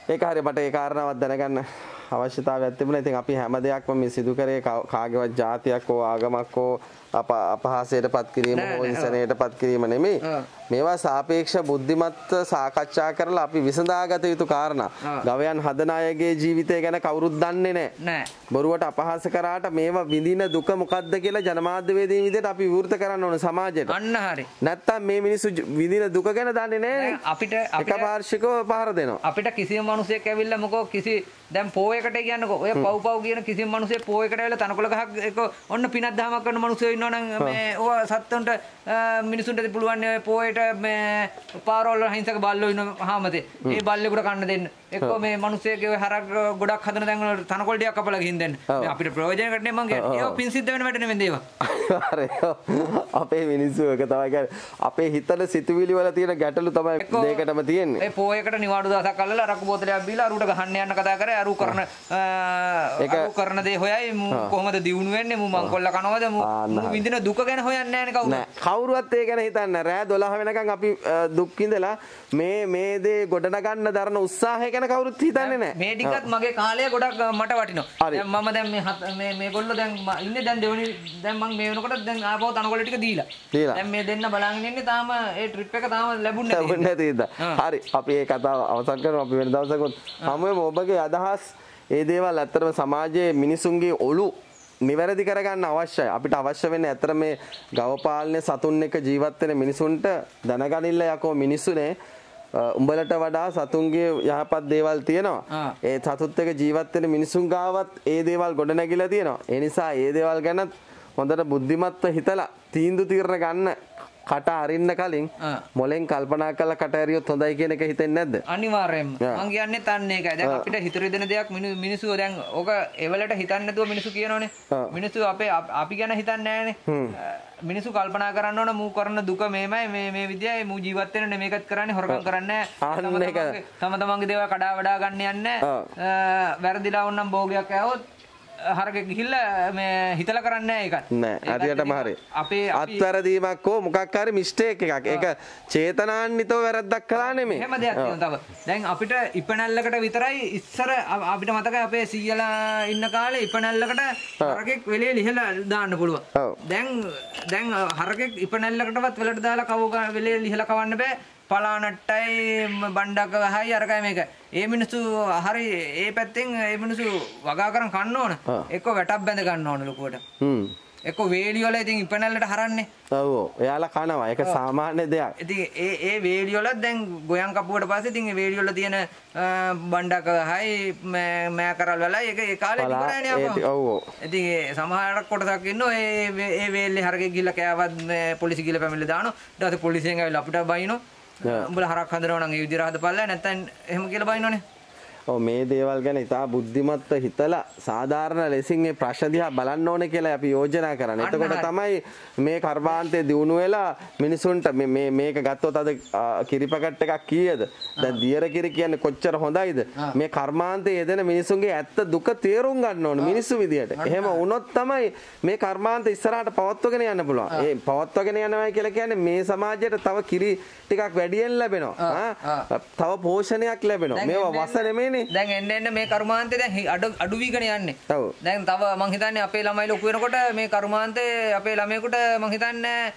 ඒක හරි මට ඒ කාරණාවක් දැනගන්න අවශ්‍යතාවයක් තිබුණා. ඉතින් අපි හැම දෙයක්ම මේ සිදු කරේ කාගේවත් ජාතියක් හෝ ආගමක් හෝ අපහාසයට පත් කිරීම නෑ, හෝ නෑ, හිංසනයට පත් කිරීම නෙමෙයි. මේවා සාපේක්ෂ බුද්ධිමත් සාකච්ඡා කරලා අපි විසඳාගත යුතු කාරණා. ගවයන් හදන අයගේ ජීවිතය ගැන කවුරුත් දන්නේ නැහැ. නෑ බොරුවට අපහාස කරාට මේවා විඳින දුක මොකක්ද කියලා ජනමාධ්‍යවේදීන් විදිහට අපි විවෘත කරන්න ඕන සමාජයට. අන්න හරි නැත්තම් මේ මිනිස්සු විඳින දුක ගැන දන්නේ නැහැ. අපිට අපිට එකපාර්ශ්විකව පහර දෙනවා. අපිට කිසිම මිනිසෙක් ඇවිල්ලා මොකෝ කිසි දැන් පෝයකට කියන්නකෝ ඔය පව් පව් කියන කිසිම මිනිසෙක් පෝයකට ඇවිල්ලා තනකොළ ගහක් එක ඔන්න පිනක් දහමක් කරන මිනිස්සු ඉන්නවනම් මේ ඕවා සත්තුන්ට මිනිසුන්ට පුළුවන් ඔය පෝයට මේ පාරවල් වල හිංසක බල්ලෝ ඉන්න හාමතේ. ඒ බල්ලෙකුට කන්න දෙන්න එක්කෝ මේ මිනිස්සෙක්ගේ ඔය හරක් ගොඩක් හදන තැන් වල තනකොළ ටිකක් කපලා ගිහින් දෙන්න. මේ අපිට ප්‍රයෝජනකට නේ මං කියන්නේ ඒක පින් සිද්ධ වෙන වැඩ නෙමෙයි දේවා අර අපේ මිනිස්සු එක තමයි කියන්නේ. අපේ හිතන සිතුවිලි වල තියෙන ගැටලු තමයි දෙකටම තියෙන්නේ. ඒ පෝයකට නිවාඩු දවසක් අල්ලලා අරක්කු බෝතලයක් බීලා අරුට ගහන්න යන්න කතා කරේ. අරු කරන ඒක- අරු කරන දේ හොයයි. කොහොමද දියුණු වෙන්නේ? මූ මංකොල්ල කනවද? මූ හරි. විඳින දුක ගැන හොයන්නේ නැහැ නේ කවුරු කවුරුවත් ඒ ගැන හිතන්නේ නෑ. රෑ 12 වෙනකන් අපි දුක් විඳලා මේ මේ දේ ගොඩනගන්න දරන උත්සාහය ගැන කවුරුත් හිතන්නේ නෑ. මේ ටිකත් මගේ කාලය ගොඩක් මට වටිනවා. මම දැන් මේ මේ මේගොල්ලෝ දැන් ම- ඉන්නේ දැන් දෙවෙනි දැන් මම මේ වෙනකොට දැන් ආපහු තනකොළ ටික දීලා. දැන් මේ දෙන්න බලාගෙන ඉන්නේ තාම ඒ ට්‍රිප් එක තාම ලැබුණේ නැති. හරි. අපි ඒ කතාව අවසන් කරමු. අපි වෙන දවසකුත් හමුවෙමු. ඔබගේ අදහස් ඒ දේවල් ඇත්තටම සමාජයේ මිනිසුන්ගේ ඔලු නිවැරදි කරගන්න අවශ්‍යයි. අපිට අවශ්‍ය වෙන්නේ ඇත්තට මේ ගව පාලනය සතුන් එක්ක ජීවත් වෙන මිනිසුන්ට දැනගනින්න යකෝ මිනිස්සුනේ උඹලට වඩා සතුන්ගේ යහපත් දේවල් තියෙනවා. ඒ සතුත් එක්ක ජීවත් වෙන මිනිසුන් ගාවත් ඒ දේවල් ගොඩනැගිලා තියෙනවා. ඒ නිසා ඒ දේවල් ගැන හොඳට බුද්ධිමත්ව හිතලා තීන්දුව తీරන ගන්න කට අරින්න කලින්. මොලෙන් කල්පනා කරලා කට ඇරියොත් හොඳයි කියන එක හිතෙන්නේ නැද්ද? අනිවාර්යයෙන්ම ආ. මං කියන්නේ තන්න. දැන් ආ. අපිට හිතර දෙන දෙයක් මිනි- මිනිස්සු දැන් ඕක එවලට හිතන්නේ නැතුව මිනිස්සු කියනෝනේ. ආ. මිනිස්සු අපේ අප- ගැන හිතන්නේ නැහැනේ. මිනිස්සු කල්පනා කරන්න ඕන මූ කරන දුක මේමයි මේ මේ විදියයි මූ ජීවත් වෙන්නේ මේකත් කරන්නේ හොරකම් කරන්නේ තම. තමන්ගේ- තම තමන්ගේ දේවල් කඩා වඩා ගන්න යන්නේ. වැරදිලා වුණනම් භෝගයක් ඇහුවොත් හරක ගිහිල්ලා හිතලා කරන්නේ හරියටම ඉතින් හරි. අපේ අත්වැරදීමක් හෝ මොකක් හරි මිස්ටේක් එකක්. ඒක චේතනාන්විතව වැරද්දක් කළා නෙමෙයි. එහෙම දෙයක් තව. දැන් අපිට ඉපනැල්ලකට විතරයි ඉස්සර අපිට මතකයි අපේ සීයලා ඉන්න කාලේ ඉපනැල්ලකට හරකෙක් වෙලේ ලිහලා දාන්න පුළුවන්. දැන් දැන් හරකෙක් ඉපනැල්ලකටවත් වෙලට දාලා කව වෙලේ ලිහලා කවන්න බෑ. පලානට්ටයි බණ්ඩක වහයි අරකයි මේක. ඒ මිනිස්සු හරි ඒ පැත්තෙන් ඒ මිනිස්සු වගා කරන් කන්න ඕන. එක්ක වැටක් බැඳ ගන්න ඕන ලොකුවට. වේලි වල ඉතින් ඉපනැල්ලට හරන්නේ. ඔව්. එයාලා කනවා. ඒක සාමාන්‍ය දෙයක්. ඉතින් ඒ ඒ වේඩියෝ වල දැන් ගොයන් කපුවට පස්සේ ඉතින් ඒ වේඩියෝ වල තියෙන බණ්ඩක හයි මෑ කරල් වල ඒක ඒ කාලේ ටි- අපෝ. ඔව්. ඉතින් ඒ සමහර කොටසක් ඉන්නෝ ඒ ඒ වේල්ලේ හරකෙක් ගිහලා කෑවත් පොලිසිය ගිහලා පැමිණිලි දානවා. ඊට පස්සේ පොලිසියෙන් ඇවිල්ලා අපිට බයිනෝ. උඹලා හරක් හදනවා නම් ඒ විදිහට හදපල්ලා නැත්නම් එහෙම කියලා බයිනෝනේ. මේ දේවල් ගැන ඉතා බුද්ධිමත්ව හිතලා සාධාරණ ලෙසින් මේ ප්‍රශ්න දිහා බලන්න ඕනේ කියලා අපි යෝජනා කරන්නේ. එතකොට. තමයි මේ කර්මාන්තේ දිනු වෙලා මිනිසුන්ට මේ මේක ගත්තොත් අද ආ, කිරි පැකට් එකක් කීයද? දැන් දියර කිරි කියන්නේ කොච්චර හොඳයිද? මේ කර්මාන්තයේ යෙදෙන මිනිසුන්ගේ ඇත්ත දුක තේරුම් ගන්න ඕනේ මිනිස්සු විදියට. එහෙම වුණොත් තමයි මේ කර්මාන්ත ඉස්සරහට පවත්වගෙන යන්න පුළුවන්. ඒ පවත්වගෙන යනවා කියලා කියන්නේ මේ සමාජයට තව කිරි ටිකක් වැඩියෙන් ලැබෙනවා. තව පෝෂණයක් ලැබෙනවා. මේවා වස නෙමෙයිනේ. දැන් එන්න එන්න මේ කර්මාන්තේ දැන් අඩු වීගෙන යන්නේ. ඔව්. දැන් තව මං හිතන්නේ අපේ ළමයි ලොකු වෙනකොට මේ කර්මාන්තේ අපේ ළමයෙකුට මං හිතන්නේ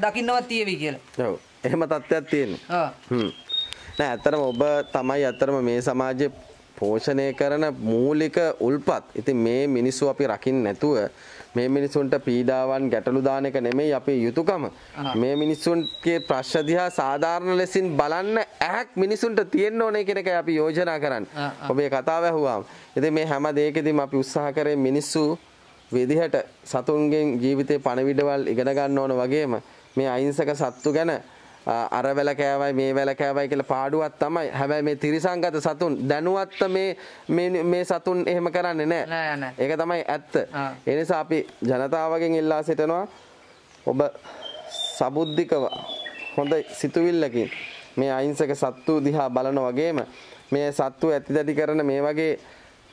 දකින්නවත් තියවි කියලා. ඔව්. එහෙම තත්ත්වයක් තියෙනවා. හ්ම්. නෑ ඇත්තටම ඔබ තමයි ඇත්තටම මේ සමාජයේ පෝෂණය කරන මූලික උල්පත්. ඉතින් මේ මිනිස්සු අපි රකින්න නැතුව මේ මිනිසුන්ට පීඩාවන් ගැටලු දාන එක නෙමෙයි අපේ යුතුයකම. මේ මිනිසුන්ගේ ප්‍රශ්න දිහා සාධාරණ ලෙසින් බලන්න ඇහක් මිනිසුන්ට තියෙන්න ඕනේ කියන එකයි අපි යෝජනා කරන්නේ. ඔබේ කතාව ඇහුවාම. ඉතින් මේ හැම දෙයකදීම අපි උත්සාහ කරේ මිනිස්සු විදිහට සතුන්ගෙන් ජීවිතේ පණවිඩවල් ඉගෙන ගන්න ඕන වගේම මේ අහිංසක සත්තු ගැන අර වැල කෑවයි මේ වැල කෑවයි කියලා පාඩුවක් තමයි. හැබැයි මේ තිරිසංගත සතුන් දැනුවත්ව මේ මේ සතුන් එහෙම කරන්නේ නැහැ. ඒක තමයි ඇත්ත. ඒ නිසා අපි ජනතාවගෙන් ඉල්ලා සිටිනවා ඔබ සබුද්ධිකව හොඳ සිතුවිල්ලකින් මේ අහිංසක සත්තු දිහා බලන වගේම මේ සත්තු ඇතිදැඩි කරන මේ වගේ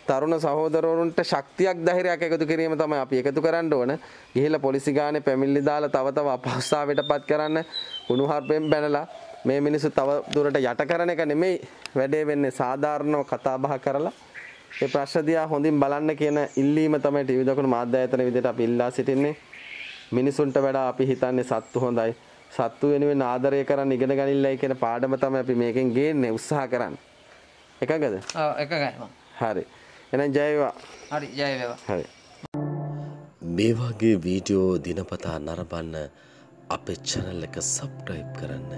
තරුණ සහෝදරවරුන්ට ශක්තියක් ධෛර්යයක් එකතු කිරීම තමයි අපි එකතු කරන්න ඕන. ගිහිල්ලා පොලිසි ගානේ පැමිණිලි දාලා තව තව අපහසුතාවයටපත් කරන්න කුණුහරුපෙන් බැනලා මේ මිනිස්සු තව දුරට යට කරන එක නෙමෙයි වැඩේ වෙන්නේ සාධාරණව කතා බහ කරලා ඒ ප්‍රශ්න දිහා හොඳින් බලන්න කියන ඉල්ලීම තමයි ටීවී දකුණු මාධ්‍ය ආයතන විදිහට අපි ඉල්ලා සිටින්නේ. මිනිසුන්ට වඩා අපි හිතන්නේ සත්තු හොඳයි. සත්තු වෙනුවෙන් ආදරය කරන්න ඉගෙන ගනින්නයි කියන පාඩම තමයි අපි මේකෙන් ගේන්නේ උත්සාහ කරන්නේ. එකගද? ඔව් එකගයි මම හරි. එහෙනම් ජය වේවා. හරි ජය වේවා හරි. මේ වගේ වීඩියෝ දිනපතා නරබන්න අපේ චැනල් එක සබ්ස්ක්‍රයිබ් කරන්න